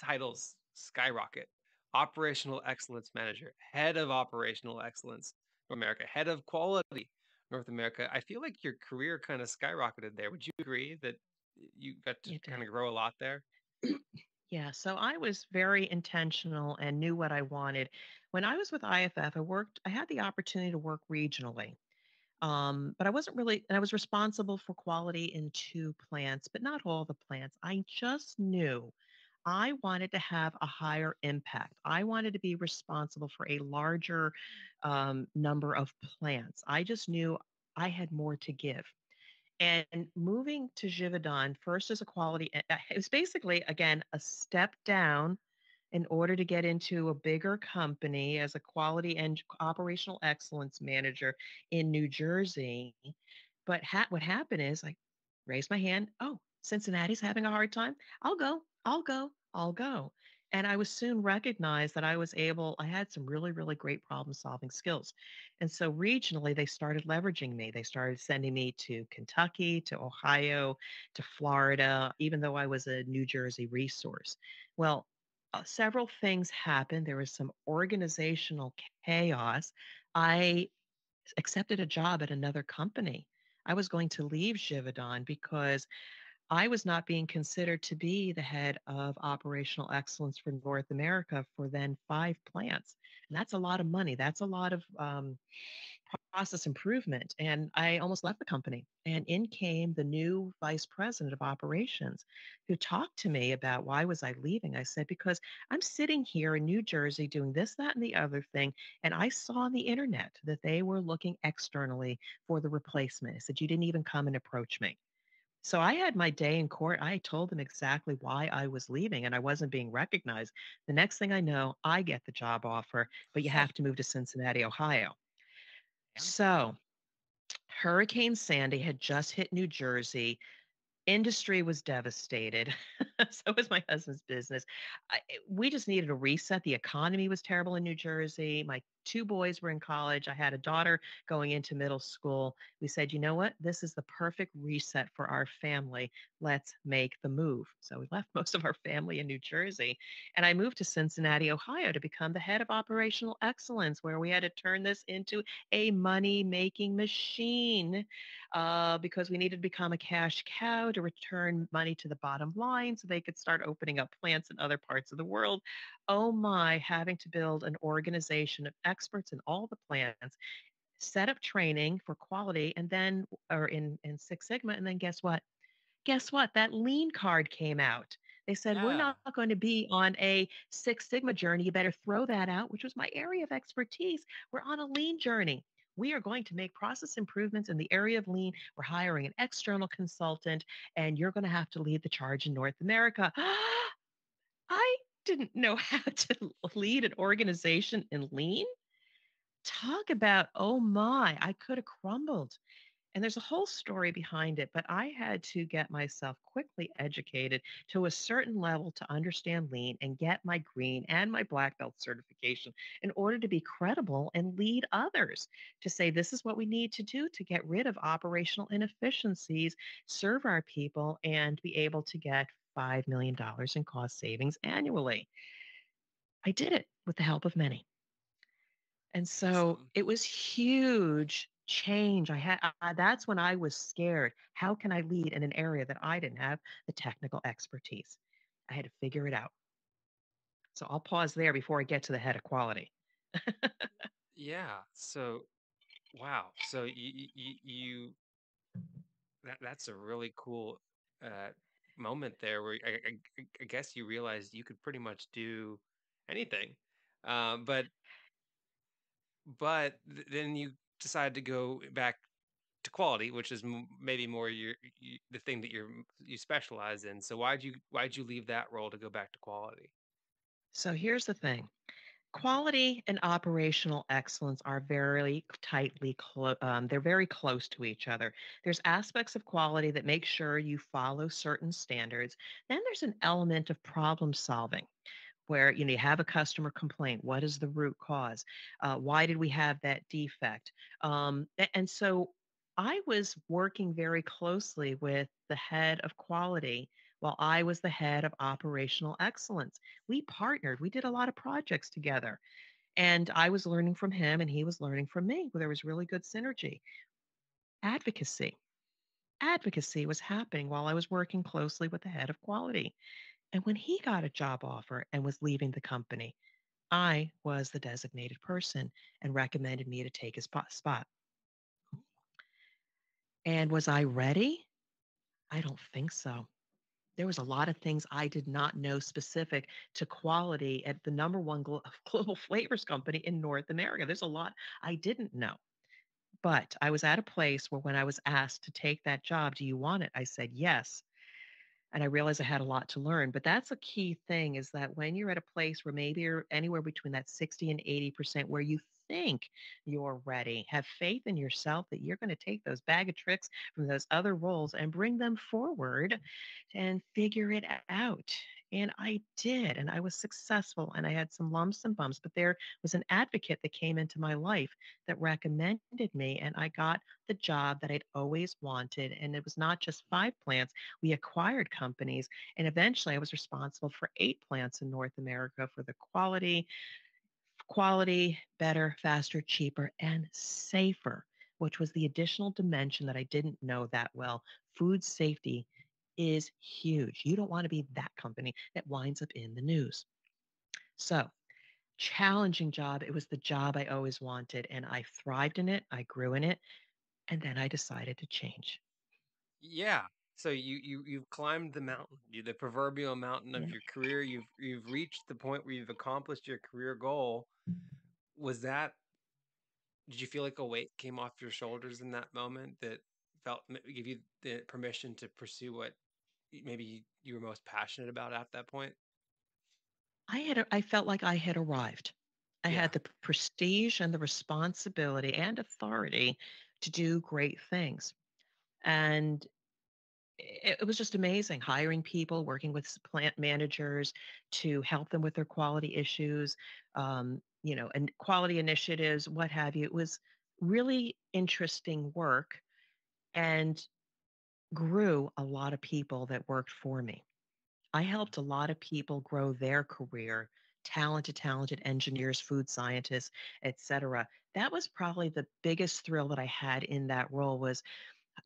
titles skyrocket. Operational Excellence Manager, Head of Operational Excellence North America, Head of Quality North America. I feel like your career kind of skyrocketed there. Would you agree that you got to kind of grow a lot there? Yeah, so I was very intentional and knew what I wanted. When I was with IFF, I worked, I had the opportunity to work regionally. Um, but I wasn't really, and I was responsible for quality in two plants, but not all the plants. I just knew I wanted to have a higher impact. I wanted to be responsible for a larger um, number of plants. I just knew I had more to give. And moving to Givaudan, first as a quality, uh, uh, it was basically, again, a step down in order to get into a bigger company as a quality and operational excellence manager in New Jersey. But ha- what happened is I raised my hand. Oh, Cincinnati's having a hard time. I'll go. I'll go. I'll go. And I was soon recognized that I was able, I had some really, really great problem solving skills. And so regionally, they started leveraging me. They started sending me to Kentucky, to Ohio, to Florida, even though I was a New Jersey resource. Well, uh, several things happened. There was some organizational chaos. I accepted a job at another company. I was going to leave Givaudan because I was not being considered to be the head of operational excellence for North America for then five plants. And that's a lot of money. That's a lot of um, process improvement. And I almost left the company. And in came the new vice president of operations who talked to me about why was I leaving. I said, because I'm sitting here in New Jersey doing this, that, and the other thing. And I saw on the internet that they were looking externally for the replacement. I said, you didn't even come and approach me. So I had my day in court. I told them exactly why I was leaving and I wasn't being recognized. The next thing I know, I get the job offer, but you have to move to Cincinnati, Ohio. So Hurricane Sandy had just hit New Jersey industry was devastated. so was my husband's business. I, eh, we just needed a reset. The economy was terrible in New Jersey. My two boys were in college. I had a daughter going into middle school. We said, you know what? This is the perfect reset for our family. Let's make the move. So we left most of our family in New Jersey. And I moved to Cincinnati, Ohio to become the head of operational excellence, where we had to turn this into a money making machine uh, because we needed to become a cash cow to return money to the bottom line so they could start opening up plants in other parts of the world. Oh my, having to build an organization of experts in all the plants, set up training for quality, and then, or in, in Six Sigma, and then guess what? Guess what? That lean card came out. They said, yeah. We're not going to be on a Six Sigma journey. You better throw that out, which was my area of expertise. We're on a lean journey we are going to make process improvements in the area of lean. We're hiring an external consultant, and you're going to have to lead the charge in North America. I didn't know how to lead an organization in lean. Talk about, oh my, I could have crumbled. And there's a whole story behind it, but I had to get myself quickly educated to a certain level to understand lean and get my green and my black belt certification in order to be credible and lead others to say this is what we need to do to get rid of operational inefficiencies, serve our people, and be able to get $5 million in cost savings annually. I did it with the help of many. And so it was huge change. I had that's when I was scared. How can I lead in an area that I didn't have the technical expertise? I had to figure it out. So I'll pause there before I get to the head of quality. yeah. So, wow. So you you, you that that's a really cool uh, moment there where I, I, I, guess you realized you could pretty much do anything, um, but but then you decided to go back to quality, which is m- maybe more your, you, the thing that you're you specialize in. So why'd you why'd you leave that role to go back to quality? So here's the thing. Quality and operational excellence are very tightly clo- um, they're very close to each other. There's aspects of quality that make sure you follow certain standards. Then there's an element of problem solving where you know you have a customer complaint what is the root cause? Uh, why did we have that defect? Um, and so i was working very closely with the head of quality while i was the head of operational excellence. We partnered we did a lot of projects together and i was learning from him and he was learning from me there was really good synergy. Advocacy. Advocacy was happening while i was working closely with the head of quality and when he got a job offer and was leaving the company, I was the designated person and recommended me to take his spot. And was I ready? I don't think so. There was a lot of things I did not know specific to quality at the number one global flavors company in North America. There's a lot I didn't know. But I was at a place where when I was asked to take that job, do you want it? I said yes and I realized I had a lot to learn. But that's a key thing is that when you're at a place where maybe you're anywhere between that 60 and 80% where you think you're ready, have faith in yourself that you're going to take those bag of tricks from those other roles and bring them forward and figure it out. And I did, and I was successful, and I had some lumps and bumps, but there was an advocate that came into my life that recommended me, and I got the job that I'd always wanted. And it was not just five plants, we acquired companies, and eventually I was responsible for eight plants in North America for the quality, quality, better, faster, cheaper, and safer, which was the additional dimension that I didn't know that well. Food safety is huge. You don't want to be that company that winds up in the news. So, challenging job. It was the job I always wanted, and I thrived in it. I grew in it, and then I decided to change. Yeah. So you you you've climbed the mountain, the proverbial mountain of Yeah. your career. You've you've reached the point where you've accomplished your career goal. Was that did you feel like a weight came off your shoulders in that moment that felt give you the permission to pursue what maybe you, you were most passionate about at that point? I had I felt like I had arrived. I Yeah. had the prestige and the responsibility and authority to do great things. And it, it was just amazing hiring people, working with plant managers to help them with their quality issues, um, you know, and quality initiatives, what have you. It was really interesting work and grew a lot of people that worked for me. I helped a lot of people grow their career, talented, talented engineers, food scientists, et cetera. That was probably the biggest thrill that I had in that role was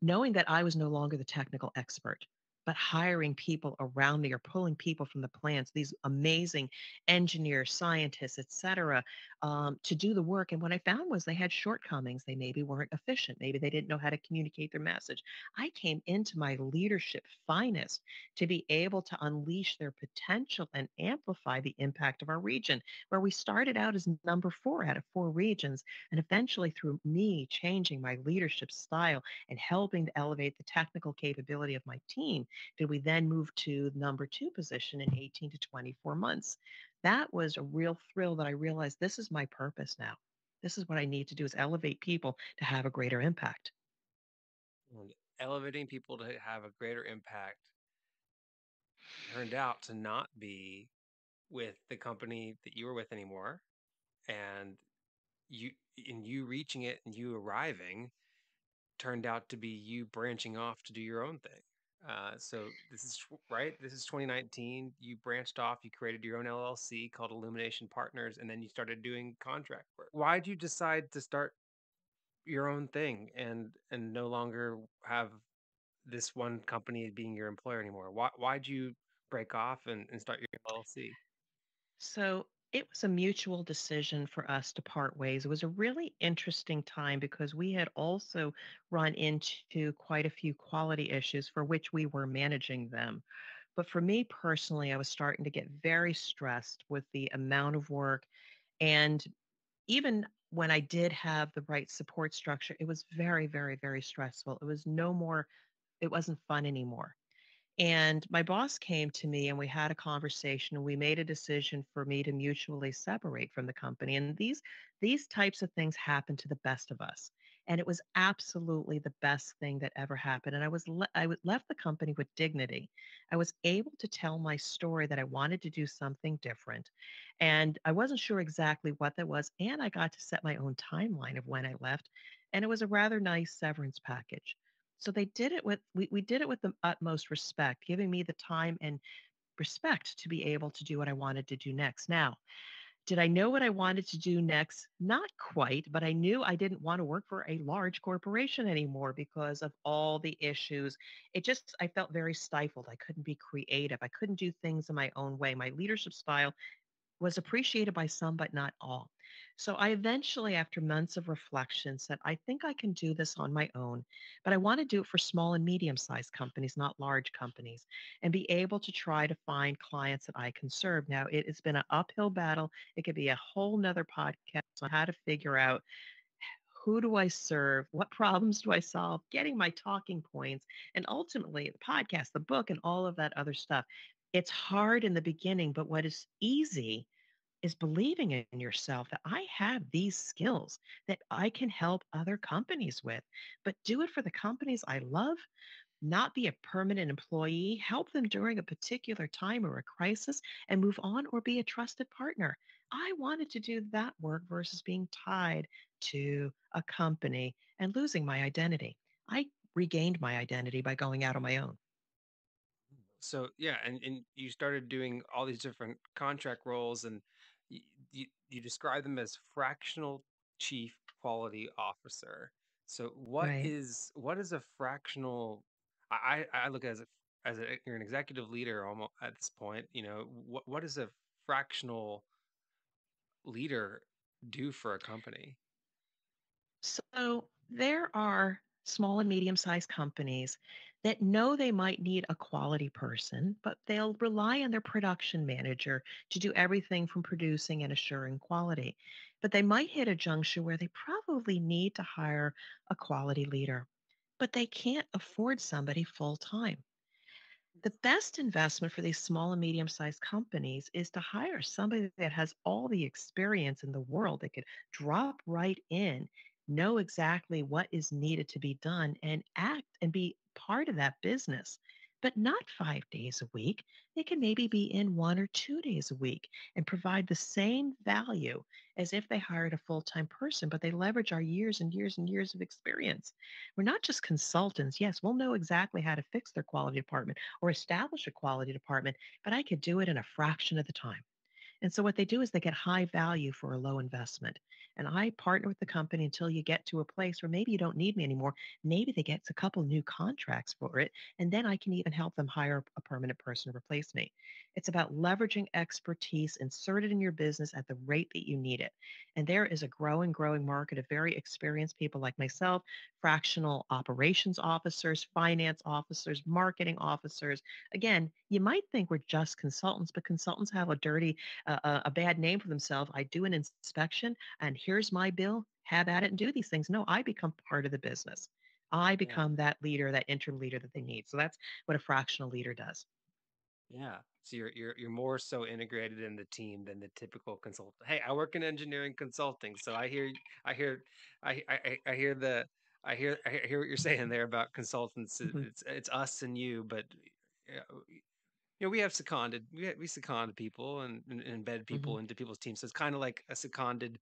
knowing that I was no longer the technical expert, but hiring people around me or pulling people from the plants, these amazing engineers, scientists, et cetera, um, to do the work. And what I found was they had shortcomings. They maybe weren't efficient. Maybe they didn't know how to communicate their message. I came into my leadership finest to be able to unleash their potential and amplify the impact of our region, where we started out as number four out of four regions. And eventually, through me changing my leadership style, and helping to elevate the technical capability of my team did we then move to the number two position in 18 to 24 months. That was a real thrill that I realized this is my purpose now. This is what I need to do is elevate people to have a greater impact. And elevating people to have a greater impact turned out to not be with the company that you were with anymore and you in you reaching it and you arriving turned out to be you branching off to do your own thing uh, so this is right? This is 2019 you branched off you created your own llc called illumination partners and then you started doing contract work. Why did you decide to start your own thing and and no longer have this one company being your employer anymore? Why why'd you break off and, and start your llc So it was a mutual decision for us to part ways. It was a really interesting time because we had also run into quite a few quality issues for which we were managing them. But for me personally, I was starting to get very stressed with the amount of work. And even when I did have the right support structure, it was very, very, very stressful. It was no more, it wasn't fun anymore. And my boss came to me and we had a conversation and we made a decision for me to mutually separate from the company. And these these types of things happen to the best of us. And it was absolutely the best thing that ever happened. And I was le- I left the company with dignity. I was able to tell my story that I wanted to do something different. And I wasn't sure exactly what that was. And I got to set my own timeline of when I left. And it was a rather nice severance package. So they did it with we, we did it with the utmost respect, giving me the time and respect to be able to do what I wanted to do next. Now, did I know what I wanted to do next? Not quite, but I knew I didn't want to work for a large corporation anymore because of all the issues. It just I felt very stifled. I couldn't be creative. I couldn't do things in my own way. My leadership style was appreciated by some, but not all. So I eventually, after months of reflection, said, I think I can do this on my own, but I want to do it for small and medium sized companies, not large companies, and be able to try to find clients that I can serve. Now, it has been an uphill battle. It could be a whole nother podcast on how to figure out who do I serve? What problems do I solve? Getting my talking points, and ultimately the podcast, the book, and all of that other stuff. It's hard in the beginning, but what is easy is believing in yourself that I have these skills that I can help other companies with, but do it for the companies I love, not be a permanent employee, help them during a particular time or a crisis, and move on or be a trusted partner. I wanted to do that work versus being tied to a company and losing my identity. I regained my identity by going out on my own. So yeah, and, and you started doing all these different contract roles, and you, you you describe them as fractional chief quality officer. So what Right. is what is a fractional? I I I look at it as a, as a, you're an executive leader almost at this point. You know what what is a fractional leader do for a company? So there are small and medium sized companies that know they might need a quality person, but they'll rely on their production manager to do everything from producing and assuring quality. But they might hit a juncture where they probably need to hire a quality leader, but they can't afford somebody full time. The best investment for these small and medium sized companies is to hire somebody that has all the experience in the world that could drop right in know exactly what is needed to be done and act and be part of that business. But not five days a week. They can maybe be in one or two days a week and provide the same value as if they hired a full time person, but they leverage our years and years and years of experience. We're not just consultants. Yes, we'll know exactly how to fix their quality department or establish a quality department, but I could do it in a fraction of the time. And so what they do is they get high value for a low investment. And I partner with the company until you get to a place where maybe you don't need me anymore. Maybe they get a couple new contracts for it. And then I can even help them hire a permanent person to replace me. It's about leveraging expertise, insert it in your business at the rate that you need it. And there is a growing, growing market of very experienced people like myself, fractional operations officers, finance officers, marketing officers. Again, you might think we're just consultants, but consultants have a dirty, uh, a bad name for themselves. I do an inspection and here's my bill, have at it and do these things. No, I become part of the business. I become yeah. that leader, that interim leader that they need. So that's what a fractional leader does. Yeah. So you're you're you're more so integrated in the team than the typical consultant. Hey, I work in engineering consulting, so I hear I hear I I, I hear the I hear I hear what you're saying there about consultants. Mm-hmm. It's it's us and you, but you know, we have seconded we we second people and, and embed people mm-hmm. into people's teams. So it's kind of like a seconded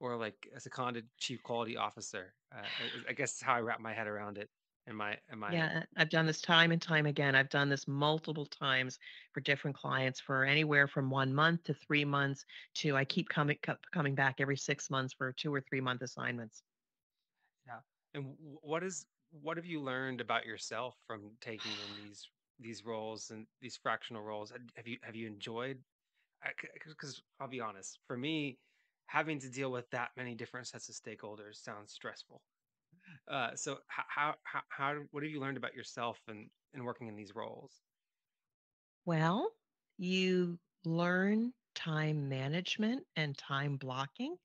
or like a seconded chief quality officer. Uh, I, I guess how I wrap my head around it. Am I? Am I? Yeah, I've done this time and time again. I've done this multiple times for different clients for anywhere from one month to three months to I keep coming coming back every six months for two or three month assignments. Yeah, and what is what have you learned about yourself from taking in these these roles and these fractional roles? Have you have you enjoyed? Because I'll be honest, for me, having to deal with that many different sets of stakeholders sounds stressful. Uh, so how, how how what have you learned about yourself and and working in these roles? Well, you learn time management and time blocking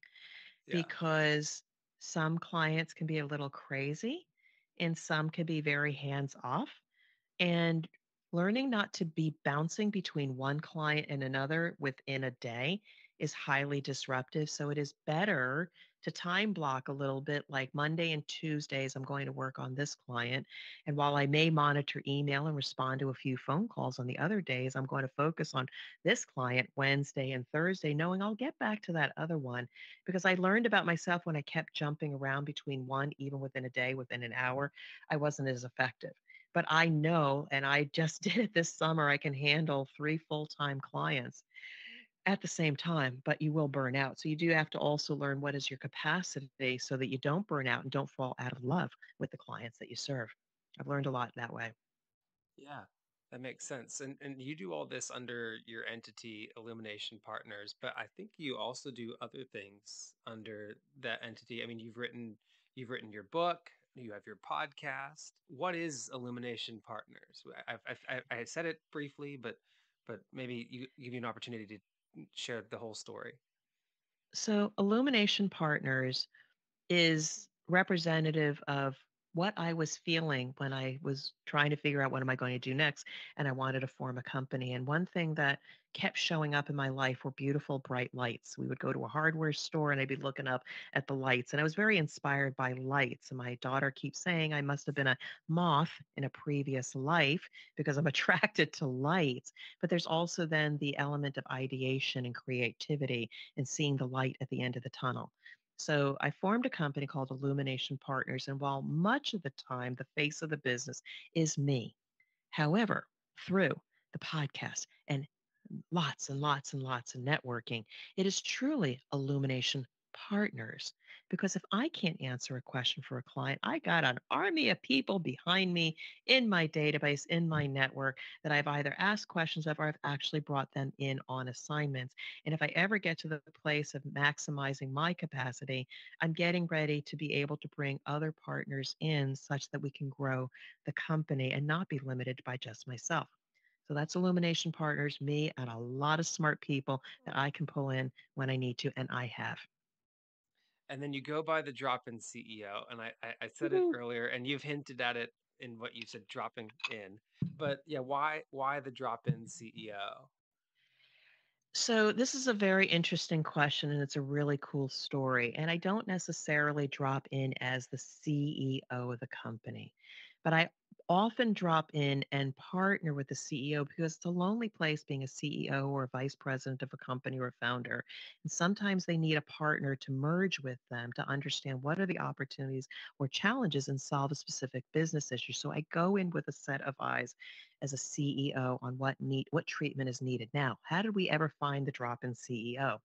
yeah. because some clients can be a little crazy and some can be very hands off and learning not to be bouncing between one client and another within a day is highly disruptive. So it is better to time block a little bit like Monday and Tuesdays, I'm going to work on this client. And while I may monitor email and respond to a few phone calls on the other days, I'm going to focus on this client Wednesday and Thursday, knowing I'll get back to that other one because I learned about myself when I kept jumping around between one, even within a day, within an hour, I wasn't as effective but I know, and I just did it this summer, I can handle three full time clients at the same time, but you will burn out. So you do have to also learn what is your capacity so that you don't burn out and don't fall out of love with the clients that you serve. I've learned a lot that way. Yeah, that makes sense. And and you do all this under your entity Illumination Partners, but I think you also do other things under that entity. I mean, you've written you've written your book, you have your podcast. What is Illumination Partners? I I I, said it briefly, but but maybe you give you an opportunity to share the whole story. So, Illumination Partners is representative of what I was feeling when I was trying to figure out what am I going to do next and I wanted to form a company and one thing that kept showing up in my life were beautiful bright lights. We would go to a hardware store and I'd be looking up at the lights and I was very inspired by lights and my daughter keeps saying I must have been a moth in a previous life because I'm attracted to lights. But there's also then the element of ideation and creativity and seeing the light at the end of the tunnel. So I formed a company called Illumination Partners. And while much of the time the face of the business is me, however, through the podcast and lots and lots and lots of networking, it is truly Illumination partners. Because if I can't answer a question for a client, I got an army of people behind me in my database, in my network that I've either asked questions of or I've actually brought them in on assignments. And if I ever get to the place of maximizing my capacity, I'm getting ready to be able to bring other partners in such that we can grow the company and not be limited by just myself. So that's Illumination Partners, me, and a lot of smart people that I can pull in when I need to, and I have. And then you go by the drop in CEO. And I, I, I said it mm-hmm. earlier, and you've hinted at it in what you said dropping in. But yeah, why why the drop in CEO? So, this is a very interesting question, and it's a really cool story. And I don't necessarily drop in as the CEO of the company, but I often drop in and partner with the CEO because it's a lonely place being a CEO or a vice president of a company or a founder. And sometimes they need a partner to merge with them to understand what are the opportunities or challenges and solve a specific business issue. So I go in with a set of eyes as a CEO on what need what treatment is needed. Now, how did we ever find the drop in CEO?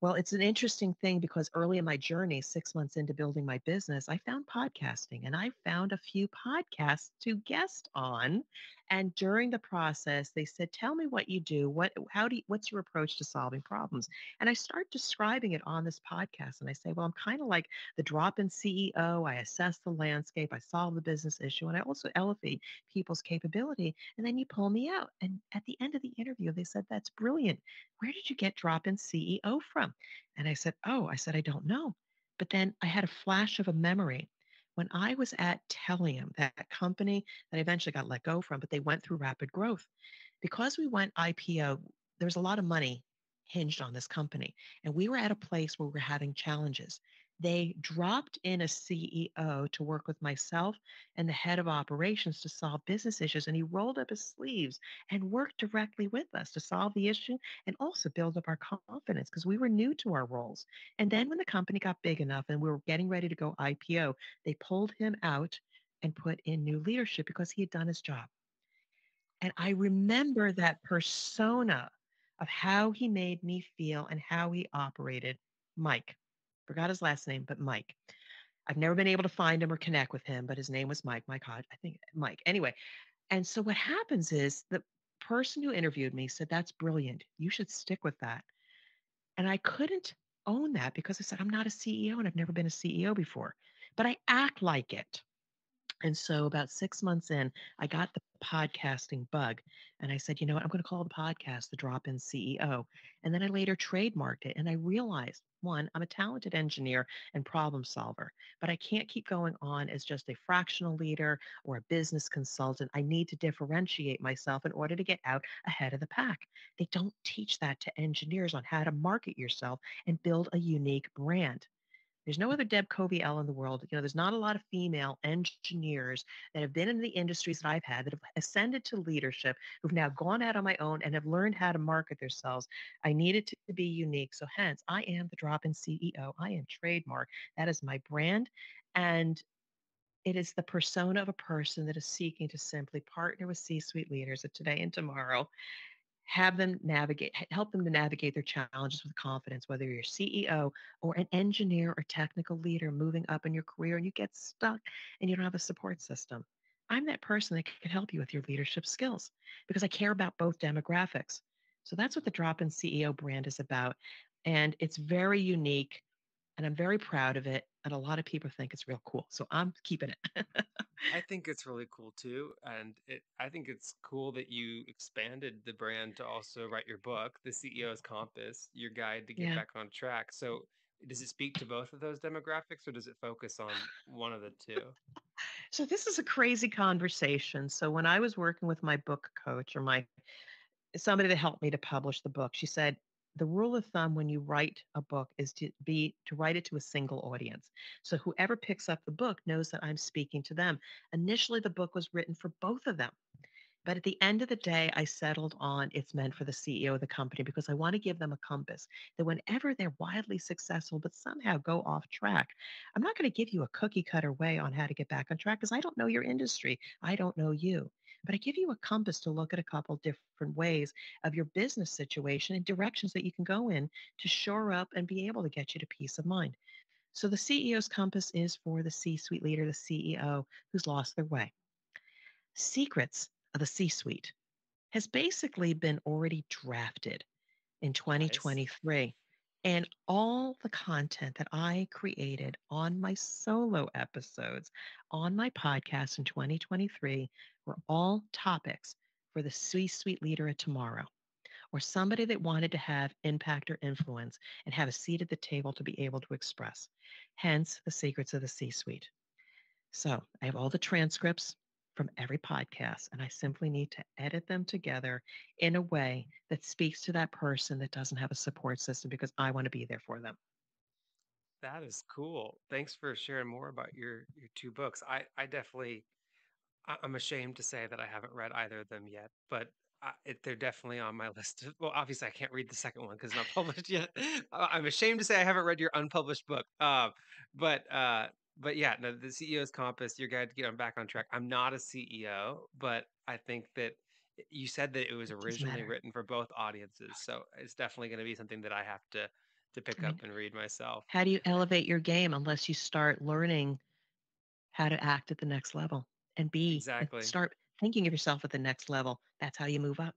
Well, it's an interesting thing because early in my journey, six months into building my business, I found podcasting and I found a few podcasts to guest on. And during the process, they said, "Tell me what you do. What, how do you, what's your approach to solving problems?" And I start describing it on this podcast. And I say, "Well, I'm kind of like the drop-in CEO. I assess the landscape, I solve the business issue, and I also elevate people's capability." And then you pull me out. And at the end of the interview, they said, "That's brilliant. Where did you get drop-in CEO from?" And I said, "Oh," I said, "I don't know." But then I had a flash of a memory when I was at Tellium, that company that I eventually got let go from, but they went through rapid growth. Because we went IPO, there was a lot of money hinged on this company. And we were at a place where we we're having challenges they dropped in a CEO to work with myself and the head of operations to solve business issues. And he rolled up his sleeves and worked directly with us to solve the issue and also build up our confidence because we were new to our roles. And then when the company got big enough and we were getting ready to go IPO, they pulled him out and put in new leadership because he had done his job. And I remember that persona of how he made me feel and how he operated, Mike forgot his last name, but Mike. I've never been able to find him or connect with him, but his name was Mike. Mike Hodge, I think Mike. Anyway, and so what happens is the person who interviewed me said, That's brilliant. You should stick with that. And I couldn't own that because I said, I'm not a CEO and I've never been a CEO before, but I act like it. And so about six months in, I got the podcasting bug. And I said, you know what? I'm going to call the podcast the Drop In CEO. And then I later trademarked it. And I realized one, I'm a talented engineer and problem solver, but I can't keep going on as just a fractional leader or a business consultant. I need to differentiate myself in order to get out ahead of the pack. They don't teach that to engineers on how to market yourself and build a unique brand. There's no other Deb Coviello in the world. You know, there's not a lot of female engineers that have been in the industries that I've had that have ascended to leadership, who've now gone out on my own and have learned how to market themselves. I needed to be unique. So hence, I am the drop-in CEO. I am trademark. That is my brand. And it is the persona of a person that is seeking to simply partner with C-suite leaders of today and tomorrow have them navigate help them to navigate their challenges with confidence whether you're ceo or an engineer or technical leader moving up in your career and you get stuck and you don't have a support system i'm that person that can help you with your leadership skills because i care about both demographics. So that's what the drop in ceo brand is about and it's very unique and i'm very proud of it and a lot of people think it's real cool so i'm keeping it I think it's really cool too, and it. I think it's cool that you expanded the brand to also write your book, The CEO's Compass, your guide to get yeah back on track. So, does it speak to both of those demographics, or does it focus on one of the two? so this is a crazy conversation so when i was working with my book coach or my somebody that helped me to publish the book she said the rule of thumb when you write a book is to be to write it to a single audience. So whoever picks up the book knows that I'm speaking to them. Initially the book was written for both of them. But at the end of the day, I settled on it's meant for the CEO of the company because I want to give them a compass that whenever they're wildly successful, but somehow go off track, I'm not going to give you a cookie cutter way on how to get back on track because I don't know your industry. I don't know you. But I give you a compass to look at a couple different ways of your business situation and directions that you can go in to shore up and be able to get you to peace of mind. So the CEO's compass is for the C suite leader, the CEO who's lost their way. Secrets of the C suite has basically been already drafted in 2023. And all the content that I created on my solo episodes on my podcast in 2023 were all topics for the C suite leader of tomorrow or somebody that wanted to have impact or influence and have a seat at the table to be able to express. Hence, the secrets of the C suite. So I have all the transcripts from every podcast, and I simply need to edit them together in a way that speaks to that person that doesn't have a support system because I want to be there for them. That is cool. Thanks for sharing more about your your two books. I I definitely I'm ashamed to say that I haven't read either of them yet, but I, it, they're definitely on my list. Of, well, obviously I can't read the second one because it's not published yet. I'm ashamed to say I haven't read your unpublished book. Uh, but uh, but yeah, no, the CEO's Compass, your guide to get on back on track. I'm not a CEO, but I think that you said that it was It originally written for both audiences, so it's definitely going to be something that I have to to pick I up and read myself. how do you elevate your game unless you start learning how to act at the next level and be Exactly. start thinking of yourself at the next level? That's how you move up.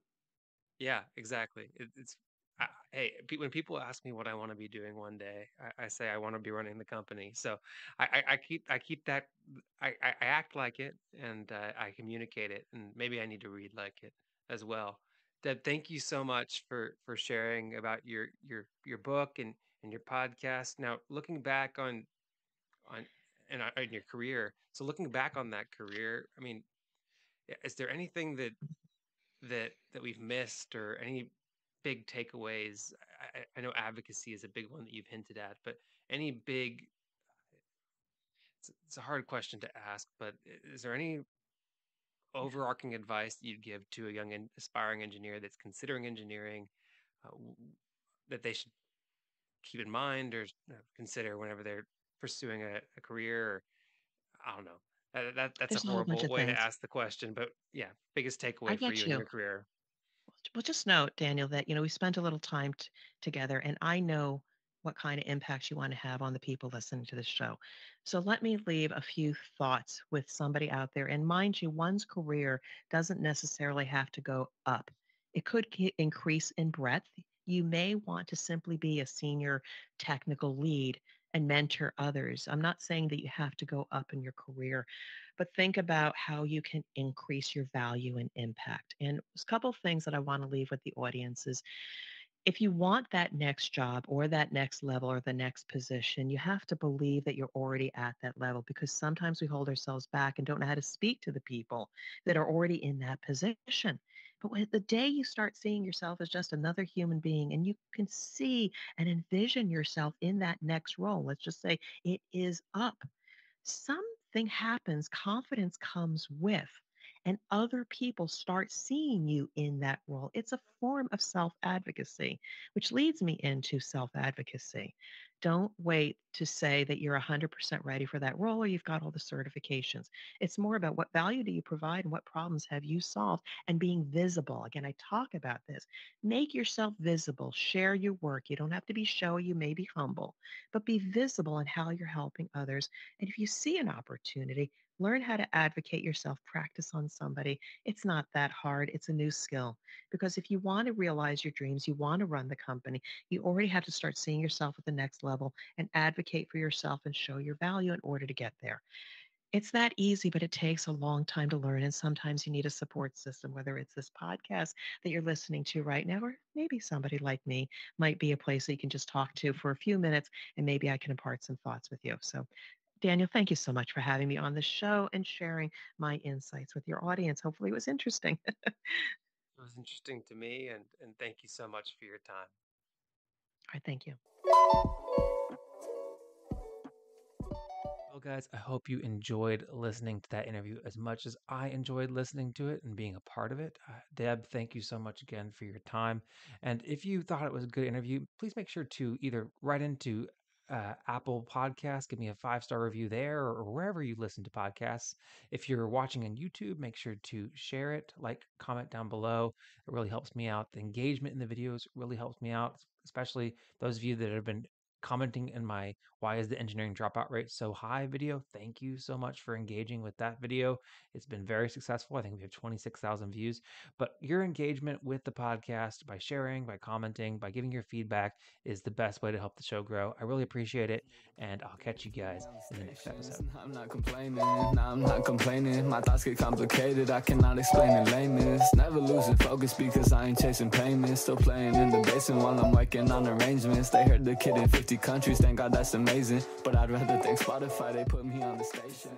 Yeah, exactly. It, it's I, hey, when people ask me what I want to be doing one day, I, I say I want to be running the company. So I, I, I keep I keep that I, I I act like it and uh, I communicate it, and maybe I need to read like it as well. Deb, thank you so much for for sharing about your your your book and and your podcast. Now, looking back on on and on your career, so looking back on that career, I mean, is there anything that that that we've missed or any big takeaways? I, I know advocacy is a big one that you've hinted at, but any big it's, a hard question to ask, but is there any overarching advice that you'd give to a young aspiring engineer that's considering engineering uh, that they should keep in mind or uh, consider whenever they're pursuing a, a career or I don't know. That, that that's a There's a horrible of way to ask the question, but yeah, biggest takeaway for get you in your career. Well, just note, Daniel, that you know we spent a little time t- together, and I know what kind of impact you want to have on the people listening to this show. So let me leave a few thoughts with somebody out there. And mind you, one's career doesn't necessarily have to go up; it could increase in breadth. You may want to simply be a senior technical lead and mentor others. I'm not saying that you have to go up in your career, but think about how you can increase your value and impact. And a couple of things that I want to leave with the audience is if you want that next job or that next level or the next position, you have to believe that you're already at that level because sometimes we hold ourselves back and don't know how to speak to the people that are already in that position. But when the day you start seeing yourself as just another human being and you can see and envision yourself in that next role, let's just say it is up something happens, confidence comes with, and other people start seeing you in that role. It's a form of self advocacy, which leads me into self advocacy. Don't wait to say that you're 100% ready for that role or you've got all the certifications. It's more about what value do you provide and what problems have you solved and being visible. Again, I talk about this. Make yourself visible, share your work. You don't have to be showy, you may be humble, but be visible in how you're helping others and if you see an opportunity, learn how to advocate yourself, practice on somebody. It's not that hard. It's a new skill. Because if you want to realize your dreams, you want to run the company, you already have to start seeing yourself at the next level and advocate for yourself and show your value in order to get there. It's that easy, but it takes a long time to learn. And sometimes you need a support system, whether it's this podcast that you're listening to right now, or maybe somebody like me might be a place that you can just talk to for a few minutes and maybe I can impart some thoughts with you. So Daniel, thank you so much for having me on the show and sharing my insights with your audience. Hopefully, it was interesting. It was interesting to me, and and thank you so much for your time. Right, thank you. Well, guys, I hope you enjoyed listening to that interview as much as I enjoyed listening to it and being a part of it. Uh, Deb, thank you so much again for your time. And if you thought it was a good interview, please make sure to either write into uh, Apple Podcast, give me a five star review there or wherever you listen to podcasts. If you're watching on YouTube, make sure to share it, like, comment down below. It really helps me out. The engagement in the videos really helps me out, especially those of you that have been commenting in my why is the engineering dropout rate so high? video. Thank you so much for engaging with that video. It's been very successful. I think we have 26000 views. But your engagement with the podcast by sharing by commenting by giving your feedback is the best way to help the show grow. I really appreciate it and i'll catch you guys in the next episode. I'm not complaining. Nah, i'm not complaining. My thoughts get complicated. I cannot explain in lameness. Never losing focus because i ain't chasing payments. Still playing in the basement while i'm working on arrangements. They heard the kid in 50 countries thank god that's amazing. But i'd rather thank spotify they put me on the station